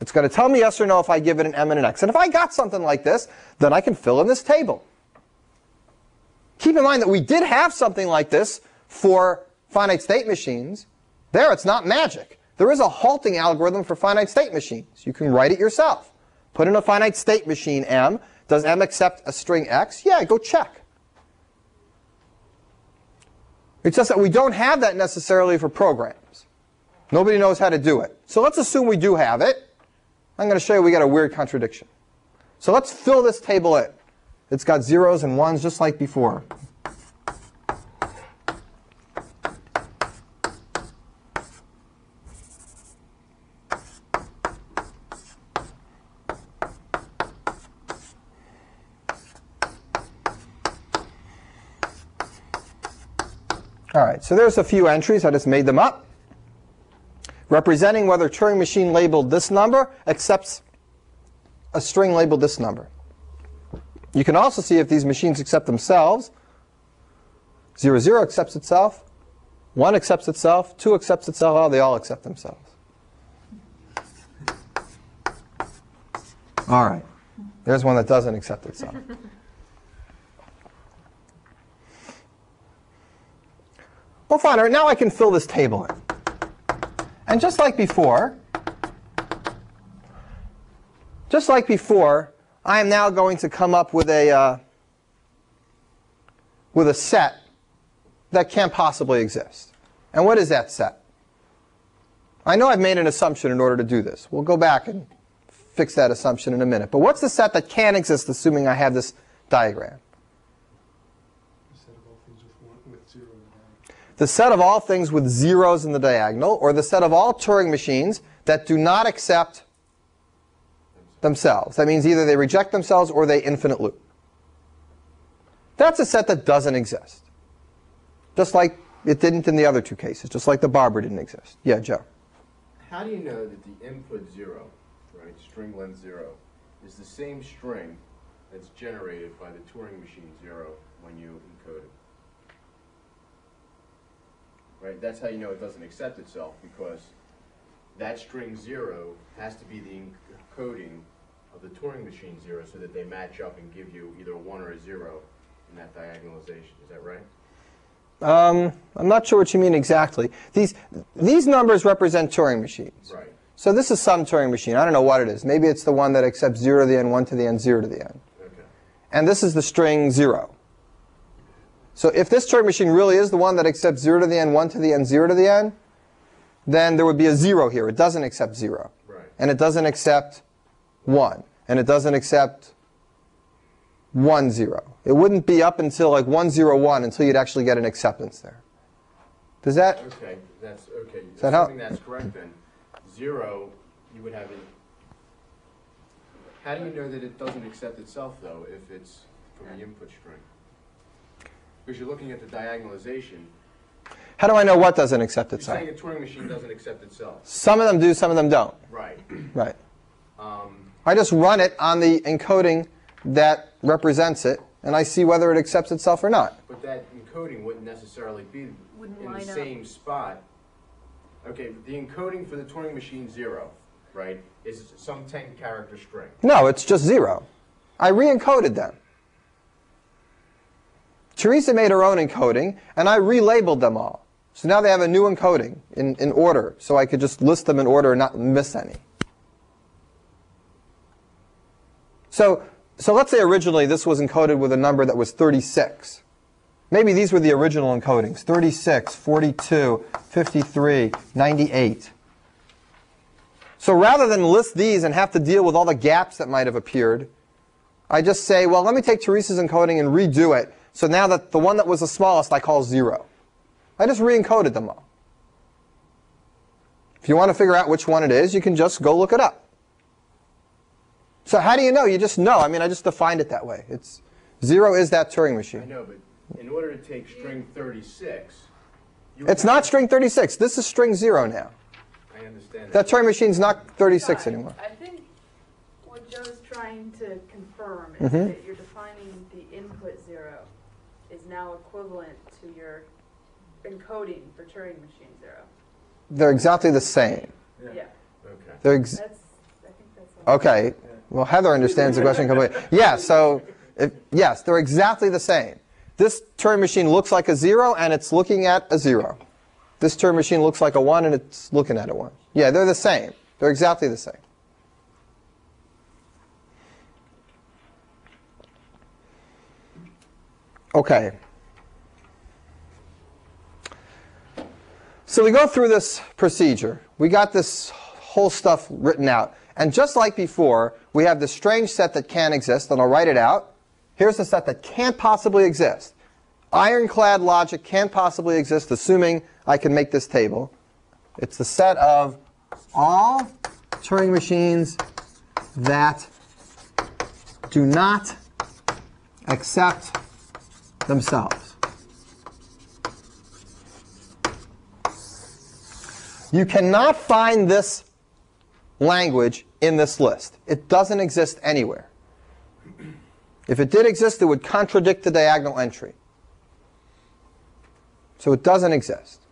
It's going to tell me yes or no if I give it an M and an X. And if I got something like this, then I can fill in this table. Keep in mind that we did have something like this for finite state machines. There, it's not magic. There is a halting algorithm for finite state machines. You can write it yourself. Put in a finite state machine M. Does M accept a string X? Yeah, go check. It's just that we don't have that necessarily for programs. Nobody knows how to do it. So let's assume we do have it. I'm going to show you we got a weird contradiction. So let's fill this table in. It's got zeros and ones just like before. So there's a few entries. I just made them up. Representing whether Turing machine labeled this number accepts a string labeled this number. You can also see if these machines accept themselves. 0, 0 accepts itself. 1 accepts itself. 2 accepts itself. Oh, they all accept themselves. All right. There's one that doesn't accept itself. Well, fine. Now I can fill this table in. And just like before, just like before, I am now going to come up with a, uh, with a set that can't possibly exist. And what is that set? I know I've made an assumption in order to do this. We'll go back and fix that assumption in a minute. But what's the set that can exist assuming I have this diagram? The set of all things with zeros in the diagonal, or the set of all Turing machines that do not accept themselves. That means either they reject themselves or they infinite loop. That's a set that doesn't exist. Just like it didn't in the other two cases, just like the barber didn't exist. Yeah, Joe. How do you know that the input zero, right, string length zero, is the same string that's generated by the Turing machine zero when you encode it? Right, that's how you know it doesn't accept itself because that string zero has to be the encoding of the Turing machine zero so that they match up and give you either a one or a zero in that diagonalization. Is that right? Um, I'm not sure what you mean exactly. These, these numbers represent Turing machines. Right. So this is some Turing machine. I don't know what it is. Maybe it's the one that accepts 0 to the n, 1 to the n, 0 to the n. Okay. And this is the string 0. So if this Turing machine really is the one that accepts 0 to the n, 1 to the n, 0 to the n, then there would be a 0 here. It doesn't accept 0. Right. And it doesn't accept 1. And it doesn't accept 1, 0. It wouldn't be up until like 1, 0, 1 until you'd actually get an acceptance there. Does that? Okay, that's, okay. that how- Assuming that's correct then, zero, you would have it. How do you know that it doesn't accept itself though, if it's from the input string? Because you're looking at the diagonalization. How do I know what doesn't accept You're itself? saying a Turing machine doesn't accept itself. Some of them do, some of them don't. Right. Right. Um, I just run it on the encoding that represents it, and I see whether it accepts itself or not. But that encoding wouldn't necessarily be Wouldn't in the line up. same spot. Okay, the encoding for the Turing machine zero, right, is some 10 character string. No, it's just zero. I re-encoded them. Teresa made her own encoding, and I relabeled them all. So now they have a new encoding in, in order, so I could just list them in order and not miss any. So, so let's say originally this was encoded with a number that was 36. Maybe these were the original encodings 36, 42, 53, 98. So rather than list these and have to deal with all the gaps that might have appeared, I just say, well, let me take Teresa's encoding and redo it. So now that the one that was the smallest I call 0. I just re-encoded them all. If you want to figure out which one it is, you can just go look it up. So how do you know? You just know. I mean, I just defined it that way. It's 0 is that Turing machine. I know, but in order to take string 36, you It's not string 36. This is string 0 now. I understand That Turing machine's not 36 anymore. I think what Joe's trying to confirm Mhm. is that you're defining the input zero is now equivalent to your encoding for Turing machine zero. They're exactly the same. Yeah, Okay. They're ex- that's, I think that's. all. Okay. Well, Heather understands the question completely. Yeah, so if, yes, they're exactly the same. This Turing machine looks like a zero and it's looking at a zero. This Turing machine looks like a one and it's looking at a one. Yeah, they're the same. They're exactly the same. Okay. So we go through this procedure. We got this whole stuff written out. And just like before, we have this strange set that can't exist, and I'll write it out. Here's the set that can't possibly exist. Ironclad logic can't possibly exist, assuming I can make this table. It's the set of all Turing machines that do not accept themselves. You cannot find this language in this list. It doesn't exist anywhere. If it did exist, it would contradict the diagonal entry. So it doesn't exist.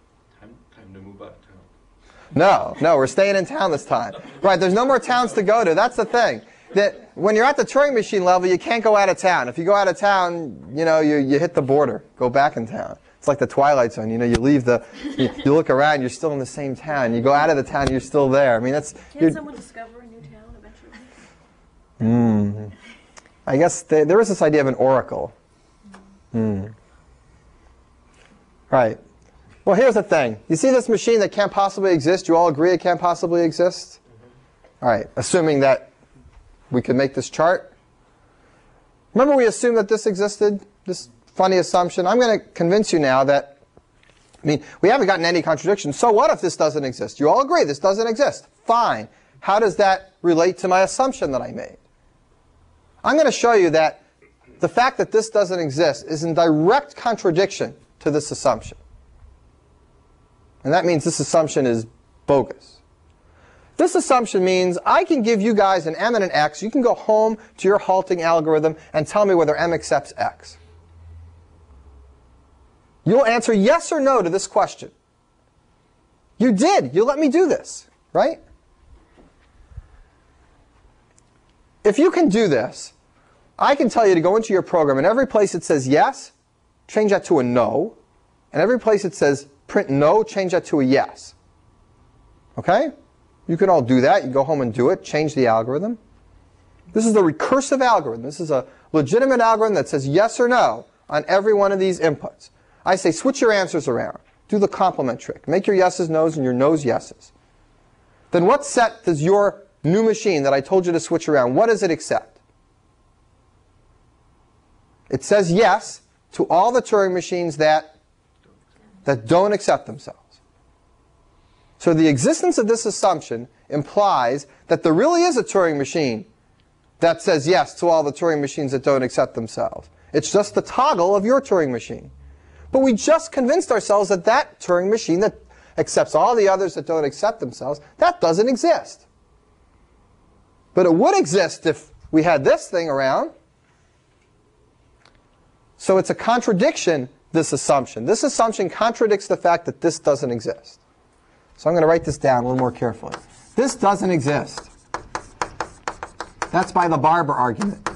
Time, time to move out of town. No, no, we're staying in town this time. Right, there's no more towns to go to. That's the thing. That when you're at the Turing machine level, you can't go out of town. If you go out of town, you know, you, you hit the border, go back in town. It's like the Twilight Zone. You know, you leave the, you, you look around, you're still in the same town. You go out of the town, you're still there. I mean, that's. Can't someone discover a new town eventually? Mm. I guess there, there is this idea of an oracle. Hmm. Right. Well, here's the thing. You see this machine that can't possibly exist? You all agree it can't possibly exist? All right. Assuming that we could make this chart. Remember we assumed that this existed? This funny assumption? I'm going to convince you now that, I mean, we haven't gotten any contradiction. So what if this doesn't exist? You all agree this doesn't exist. Fine. How does that relate to my assumption that I made? I'm going to show you that the fact that this doesn't exist is in direct contradiction to this assumption. And that means this assumption is bogus. This assumption means I can give you guys an m and an x. You can go home to your halting algorithm and tell me whether m accepts x. You'll answer yes or no to this question. You did. You let me do this, right? If you can do this, I can tell you to go into your program and every place it says yes, change that to a no. And every place it says print no, change that to a yes. Okay? You can all do that. You go home and do it, change the algorithm. This is the recursive algorithm. This is a legitimate algorithm that says yes or no on every one of these inputs. I say switch your answers around. Do the complement trick. Make your yeses no's and your no's yeses. Then what set does your new machine that I told you to switch around, what does it accept? It says yes to all the Turing machines that, that don't accept themselves. So the existence of this assumption implies that there really is a Turing machine that says yes to all the Turing machines that don't accept themselves. It's just the toggle of your Turing machine. But we just convinced ourselves that that Turing machine that accepts all the others that don't accept themselves, that doesn't exist. But it would exist if we had this thing around. So it's a contradiction, this assumption. This assumption contradicts the fact that this doesn't exist. So I'm going to write this down a little more carefully. This doesn't exist. That's by the Barber argument.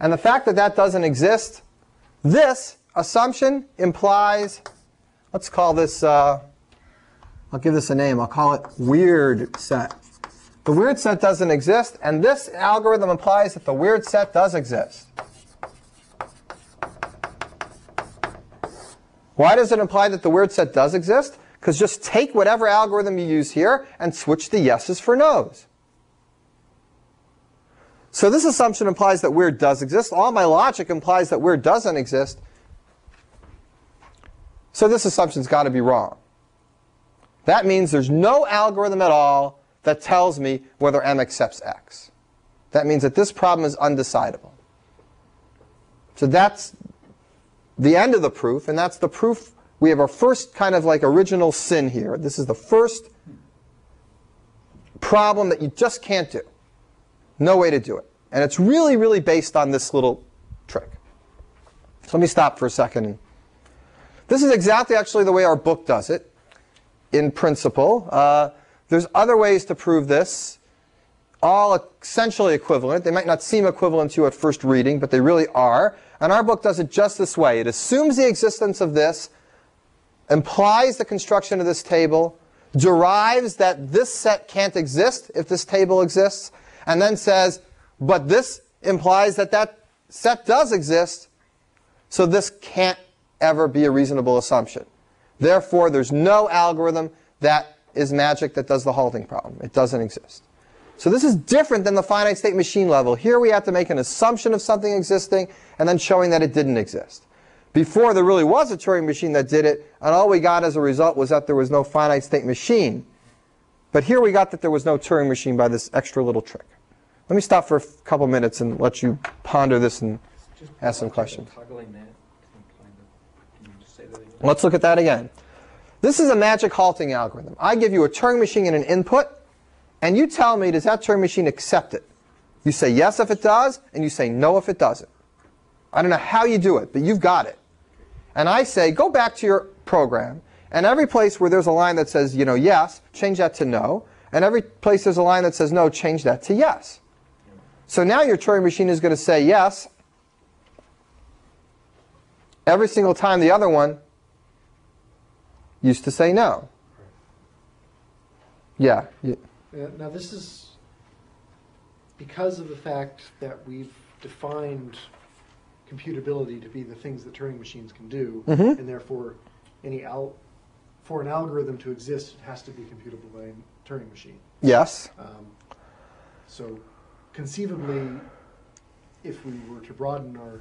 And the fact that that doesn't exist, this assumption implies, let's call this, uh, I'll give this a name. I'll call it weird set. The weird set doesn't exist, and this algorithm implies that the weird set does exist. Why does it imply that the weird set does exist? Because just take whatever algorithm you use here and switch the yeses for nos. So this assumption implies that weird does exist. All my logic implies that weird doesn't exist. So this assumption's got to be wrong. That means there's no algorithm at all that tells me whether m accepts x. That means that this problem is undecidable. So that's the end of the proof, and that's the proof. We have our first kind of like original sin here. This is the first problem that you just can't do. No way to do it. And it's really, really based on this little trick. So let me stop for a second. This is exactly actually the way our book does it in principle. Uh, there's other ways to prove this, all essentially equivalent. They might not seem equivalent to you at first reading, but they really are. And our book does it just this way. It assumes the existence of this, implies the construction of this table, derives that this set can't exist if this table exists, and then says, but this implies that that set does exist, so this can't ever be a reasonable assumption. Therefore, there's no algorithm that is magic that does the halting problem. It doesn't exist. So this is different than the finite state machine level. Here we have to make an assumption of something existing and then showing that it didn't exist. Before, there really was a Turing machine that did it, and all we got as a result was that there was no finite state machine. But here we got that there was no Turing machine by this extra little trick. Let me stop for a couple minutes and let you ponder this and ask some questions. Let's look at that again. This is a magic halting algorithm. I give you a Turing machine and an input, and you tell me, does that Turing machine accept it? You say yes if it does, and you say no if it doesn't. I don't know how you do it, but you've got it. And I say, go back to your program, and every place where there's a line that says, you know, yes, change that to no. And every place there's a line that says no, change that to yes. So now your Turing machine is going to say yes every single time the other one used to say no. Yeah. Uh, now this is because of the fact that we've defined computability to be the things that Turing machines can do, Mhm. and therefore, any al- for an algorithm to exist, it has to be computable by a Turing machine. Yes. Um, so, conceivably, if we were to broaden our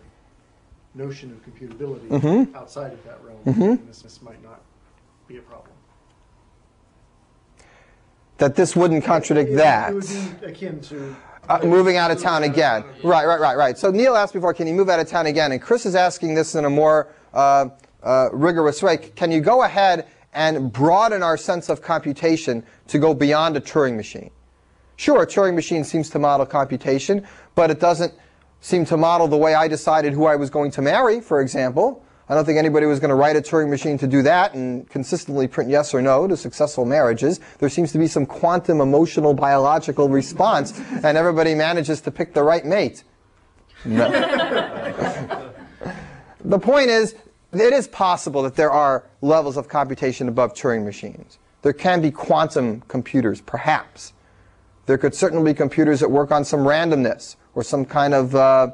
notion of computability Mhm. outside of that realm, Mhm. this, this might not be a problem. That this wouldn't contradict It- that. It would be akin to. Uh, moving out of town again. Right, right, right, right. So Neil asked before, can you move out of town again? And Chris is asking this in a more uh, uh, rigorous way. Can you go ahead and broaden our sense of computation to go beyond a Turing machine? Sure, a Turing machine seems to model computation, but it doesn't seem to model the way I decided who I was going to marry, for example. I don't think anybody was going to write a Turing machine to do that and consistently print yes or no to successful marriages. There seems to be some quantum emotional biological response, and everybody manages to pick the right mate. No. the point is, it is possible that there are levels of computation above Turing machines. There can be quantum computers, perhaps. There could certainly be computers that work on some randomness or some kind of uh,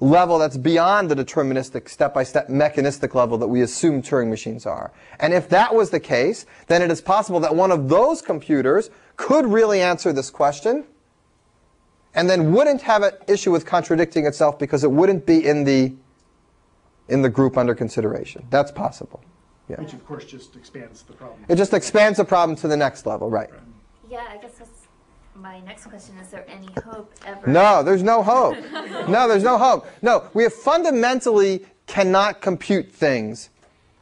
level that's beyond the deterministic, step-by-step mechanistic level that we assume Turing machines are. And if that was the case, then it is possible that one of those computers could really answer this question and then wouldn't have an issue with contradicting itself because it wouldn't be in the in the group under consideration. That's possible. Yeah. Which of course just expands the problem. It just expands the problem to the next level, right? Yeah, I guess that's my next question. Is there any hope ever? No, there's no hope. No, there's no hope. No, we fundamentally cannot compute things,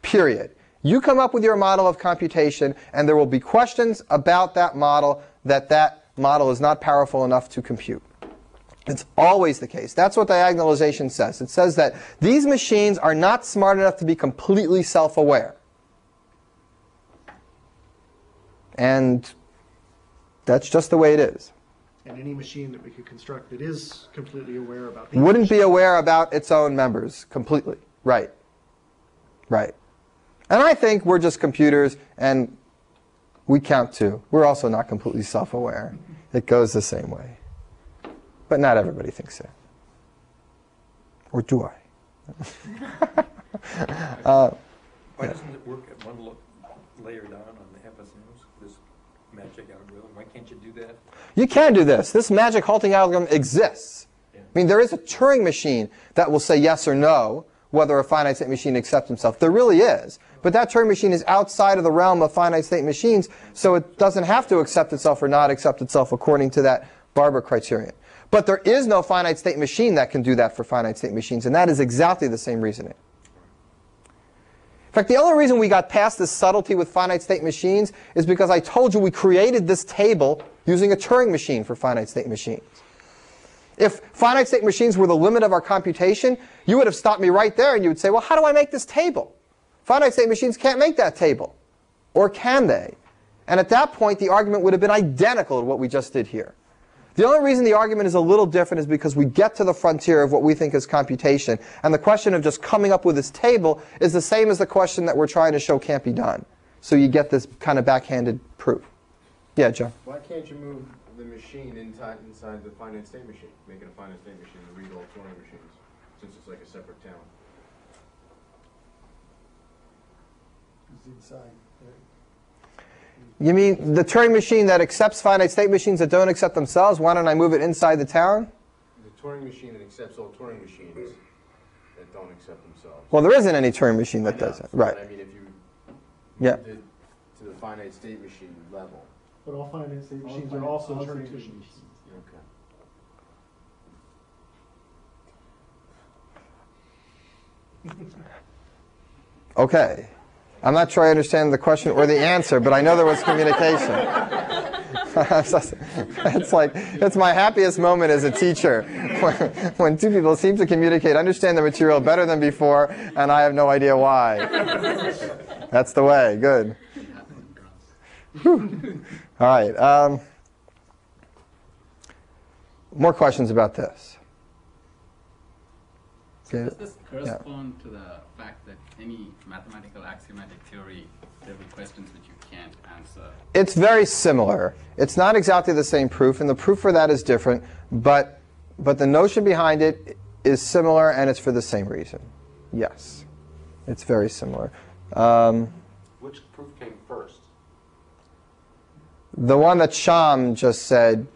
period. You come up with your model of computation, and there will be questions about that model that that model is not powerful enough to compute. It's always the case. That's what diagonalization says. It says that these machines are not smart enough to be completely self-aware. And that's just the way it is. And any machine that we could construct that is completely aware about the Wouldn't be aware about its own members completely. Right. Right. And I think we're just computers and we count too. We're also not completely self-aware. It goes the same way. But not everybody thinks so. Or do I? uh, Why doesn't it work at one lo- layer down on the FSMs, this magic algorithm? Why can't you do that? You can do this. This magic halting algorithm exists. I mean, there is a Turing machine that will say yes or no whether a finite state machine accepts himself. There really is. But that Turing machine is outside of the realm of finite state machines, so it doesn't have to accept itself or not accept itself according to that Barber criterion. But there is no finite state machine that can do that for finite state machines, and that is exactly the same reasoning. In fact, the only reason we got past this subtlety with finite state machines is because I told you we created this table using a Turing machine for finite state machines. If finite state machines were the limit of our computation, you would have stopped me right there and you would say, well, how do I make this table? Finite state machines can't make that table. Or can they? And at that point, the argument would have been identical to what we just did here. The only reason the argument is a little different is because we get to the frontier of what we think is computation. And the question of just coming up with this table is the same as the question that we're trying to show can't be done. So you get this kind of backhanded proof. Yeah, Joe. Why can't you move the machine inside, inside the finite state machine? Make it a finite state machine to read all Turing machines, since it's like a separate town. You mean the Turing machine that accepts finite state machines that don't accept themselves? Why don't I move it inside the town? The Turing machine that accepts all Turing machines that don't accept themselves. Well, there isn't any Turing machine that I know, does it. but Right. I mean, if you Yeah. it to the finite state machine level. But all finite state machines finite- are also all Turing Turing machines. Okay. Okay. I'm not sure I understand the question or the answer, but I know there was communication. it's like, it's my happiest moment as a teacher when, when two people seem to communicate, understand the material better than before, and I have no idea why. That's the way. Good. Whew. All right. Um, more questions about this? Okay. Does this correspond to the any mathematical axiomatic theory, there will be questions which you can't answer? It's very similar. It's not exactly the same proof, and the proof for that is different, but, but the notion behind it is similar, and it's for the same reason. Yes, it's very similar. Um, Which proof came first? the one that Sham just said,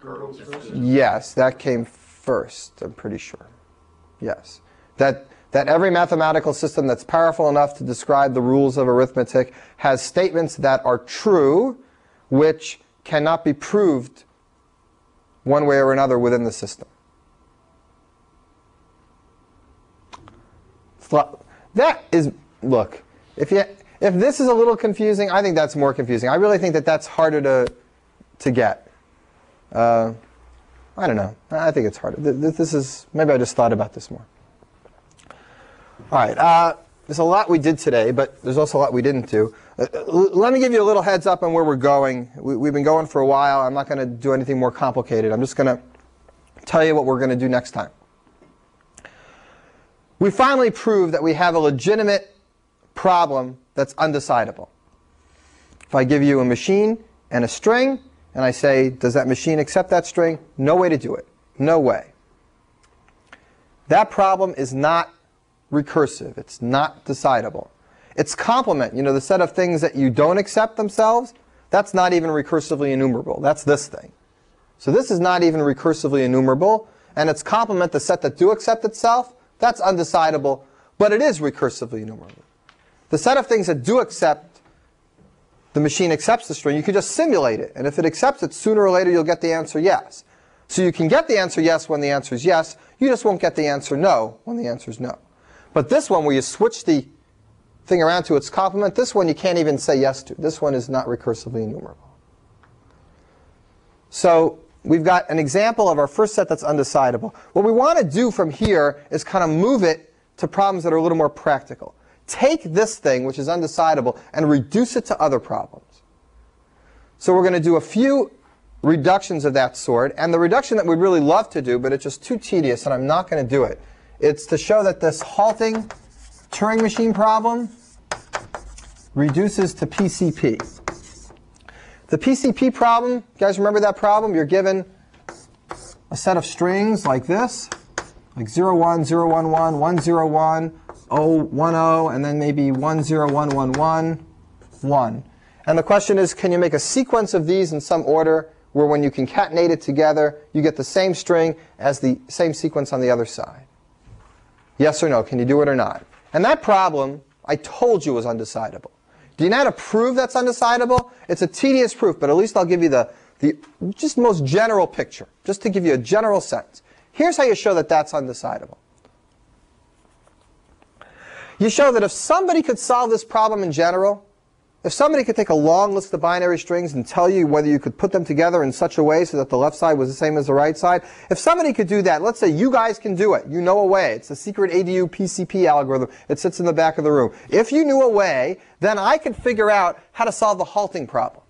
Gödel's yes, that came first, I'm pretty sure. Yes. That, that every mathematical system that's powerful enough to describe the rules of arithmetic has statements that are true, which cannot be proved one way or another within the system. That is, look, if, you, if this is a little confusing, I think that's more confusing. I really think that that's harder to, to get. Uh, I don't know. I think it's harder. Th- th- This is, maybe I just thought about this more. All right. Uh, there's a lot we did today, but there's also a lot we didn't do. Uh, let me give you a little heads up on where we're going. We, we've been going for a while. I'm not going to do anything more complicated. I'm just going to tell you what we're going to do next time. We finally proved that we have a legitimate problem that's undecidable. If I give you a machine and a string, and I say, does that machine accept that string? No way to do it. No way. That problem is not recursive. It's not decidable. Its complement, you know, the set of things that you don't accept themselves, that's not even recursively enumerable. That's this thing. So this is not even recursively enumerable. And its complement, the set that do accept itself, that's undecidable, but it is recursively enumerable. The set of things that do accept, the machine accepts the string, you can just simulate it. And if it accepts it, sooner or later you'll get the answer yes. So you can get the answer yes when the answer is yes. You just won't get the answer no when the answer is no. But this one, where you switch the thing around to its complement, this one you can't even say yes to. This one is not recursively enumerable. So we've got an example of our first set that's undecidable. What we want to do from here is kind of move it to problems that are a little more practical. Take this thing, which is undecidable, and reduce it to other problems. So we're going to do a few reductions of that sort. And the reduction that we'd really love to do, but it's just too tedious, and I'm not going to do it, it's to show that this halting Turing machine problem reduces to PCP. The PCP problem, you guys remember that problem? You're given a set of strings like this, like 0, 1, 0, 1, 1, 1, 0, 1, 0, 1, 0, and then maybe 1, 0, 1, 1, 1, 1. And the question is, can you make a sequence of these in some order where when you concatenate it together, you get the same string as the same sequence on the other side? Yes or no? Can you do it or not? And that problem, I told you was undecidable. Do you know how to prove that's undecidable? It's a tedious proof, but at least I'll give you the, the just most general picture, just to give you a general sense. Here's how you show that that's undecidable. You show that if somebody could solve this problem in general, if somebody could take a long list of binary strings and tell you whether you could put them together in such a way so that the left side was the same as the right side, if somebody could do that, let's say you guys can do it. You know a way. It's a secret ADU PCP algorithm. It sits in the back of the room. If you knew a way, then I could figure out how to solve the halting problem.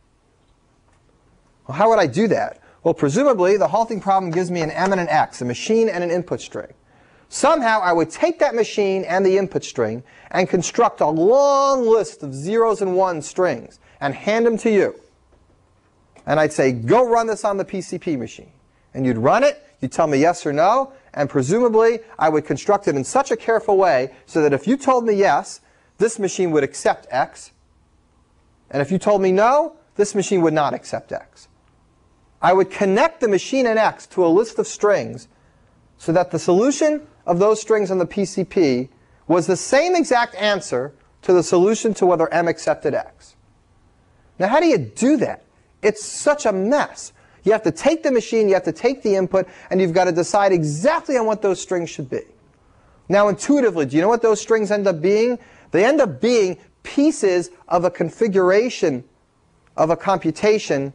Well, how would I do that? Well, presumably, the halting problem gives me an M and an X, a machine and an input string. Somehow I would take that machine and the input string and construct a long list of zeros and ones strings and hand them to you. And I'd say, go run this on the PCP machine. And you'd run it, you'd tell me yes or no, and presumably I would construct it in such a careful way so that if you told me yes, this machine would accept X. And if you told me no, this machine would not accept X. I would connect the machine and X to a list of strings so that the solution of those strings on the PCP was the same exact answer to the solution to whether m accepted x. Now, how do you do that? It's such a mess. You have to take the machine, you have to take the input, and you've got to decide exactly on what those strings should be. Now, intuitively, do you know what those strings end up being? They end up being pieces of a configuration of a computation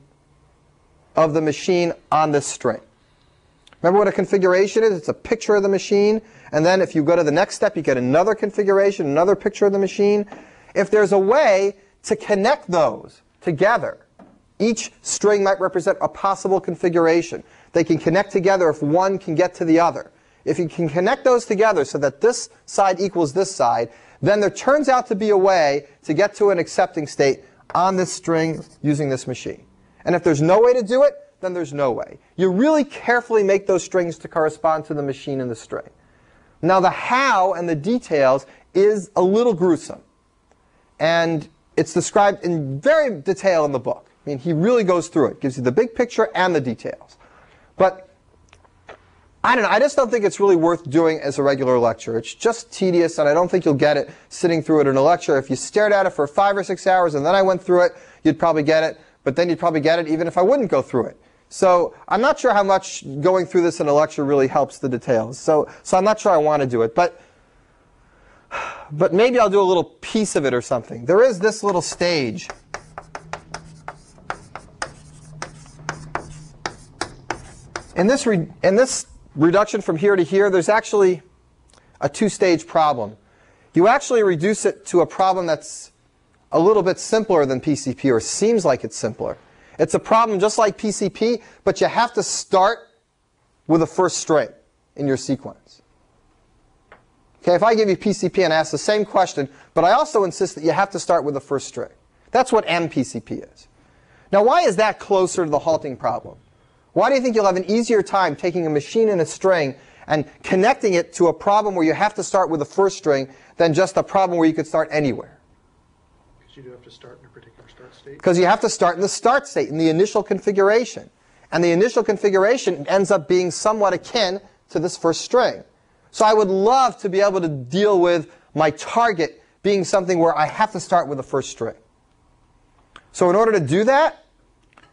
of the machine on this string. Remember what a configuration is? It's a picture of the machine. And then if you go to the next step, you get another configuration, another picture of the machine. If there's a way to connect those together, each string might represent a possible configuration. They can connect together if one can get to the other. If you can connect those together so that this side equals this side, then there turns out to be a way to get to an accepting state on this string using this machine. And if there's no way to do it, then there's no way. You really carefully make those strings to correspond to the machine and the string. Now the how and the details is a little gruesome. And it's described in very detail in the book. I mean, he really goes through it, gives you the big picture and the details. But I don't know, I just don't think it's really worth doing as a regular lecture. It's just tedious, and I don't think you'll get it sitting through it in a lecture. If you stared at it for five or six hours and then I went through it, you'd probably get it, but then you'd probably get it even if I wouldn't go through it. So I'm not sure how much going through this in a lecture really helps the details. So, so I'm not sure I want to do it. But, but maybe I'll do a little piece of it or something. There is this little stage. In this, re, in this reduction from here to here, there's actually a two-stage problem. You actually reduce it to a problem that's a little bit simpler than PCP, or seems like it's simpler. It's a problem just like PCP, but you have to start with a first string in your sequence. Okay, if I give you PCP and ask the same question, but I also insist that you have to start with the first string. That's what MPCP is. Now, why is that closer to the halting problem? Why do you think you'll have an easier time taking a machine and a string and connecting it to a problem where you have to start with the first string than just a problem where you could start anywhere? Because you do have to start in a particular. Because you have to start in the start state, in the initial configuration. And the initial configuration ends up being somewhat akin to this first string. So I would love to be able to deal with my target being something where I have to start with the first string. So in order to do that,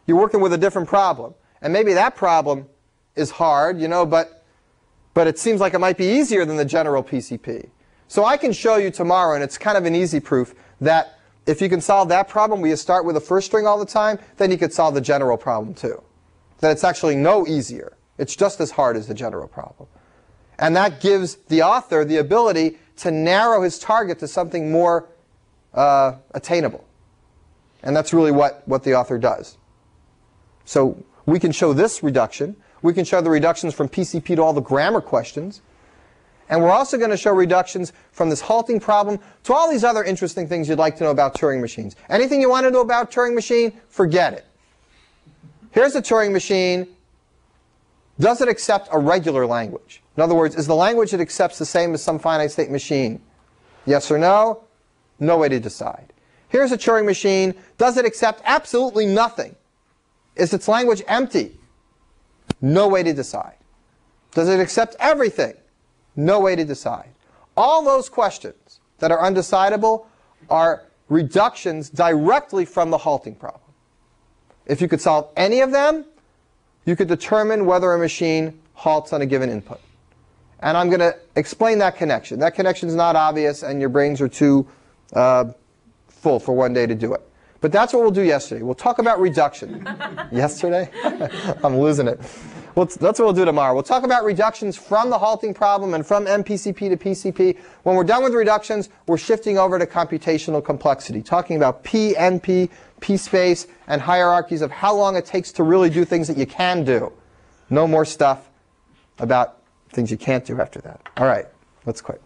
you're working with a different problem. And maybe that problem is hard, you know, but, but it seems like it might be easier than the general PCP. So I can show you tomorrow, and it's kind of an easy proof, that if you can solve that problem where you start with the first string all the time, then you could solve the general problem too. That it's actually no easier. It's just as hard as the general problem. And that gives the author the ability to narrow his target to something more uh, attainable. And that's really what, what the author does. So we can show this reduction. We can show the reductions from PCP to all the grammar questions. And we're also going to show reductions from this halting problem to all these other interesting things you'd like to know about Turing machines. Anything you want to know about Turing machine, forget it. Here's a Turing machine. Does it accept a regular language? In other words, is the language it accepts the same as some finite state machine? Yes or no? No way to decide. Here's a Turing machine. Does it accept absolutely nothing? Is its language empty? No way to decide. Does it accept everything? No way to decide. All those questions that are undecidable are reductions directly from the halting problem. If you could solve any of them, you could determine whether a machine halts on a given input. And I'm going to explain that connection. That connection is not obvious, and your brains are too uh, full for one day to do it. But that's what we'll do yesterday. We'll talk about reduction. yesterday? I'm losing it. Well, that's what we'll do tomorrow. We'll talk about reductions from the halting problem and from MPCP to PCP. When we're done with reductions, we're shifting over to computational complexity, talking about P, NP, P space, and hierarchies of how long it takes to really do things that you can do. No more stuff about things you can't do after that. All right, let's quit.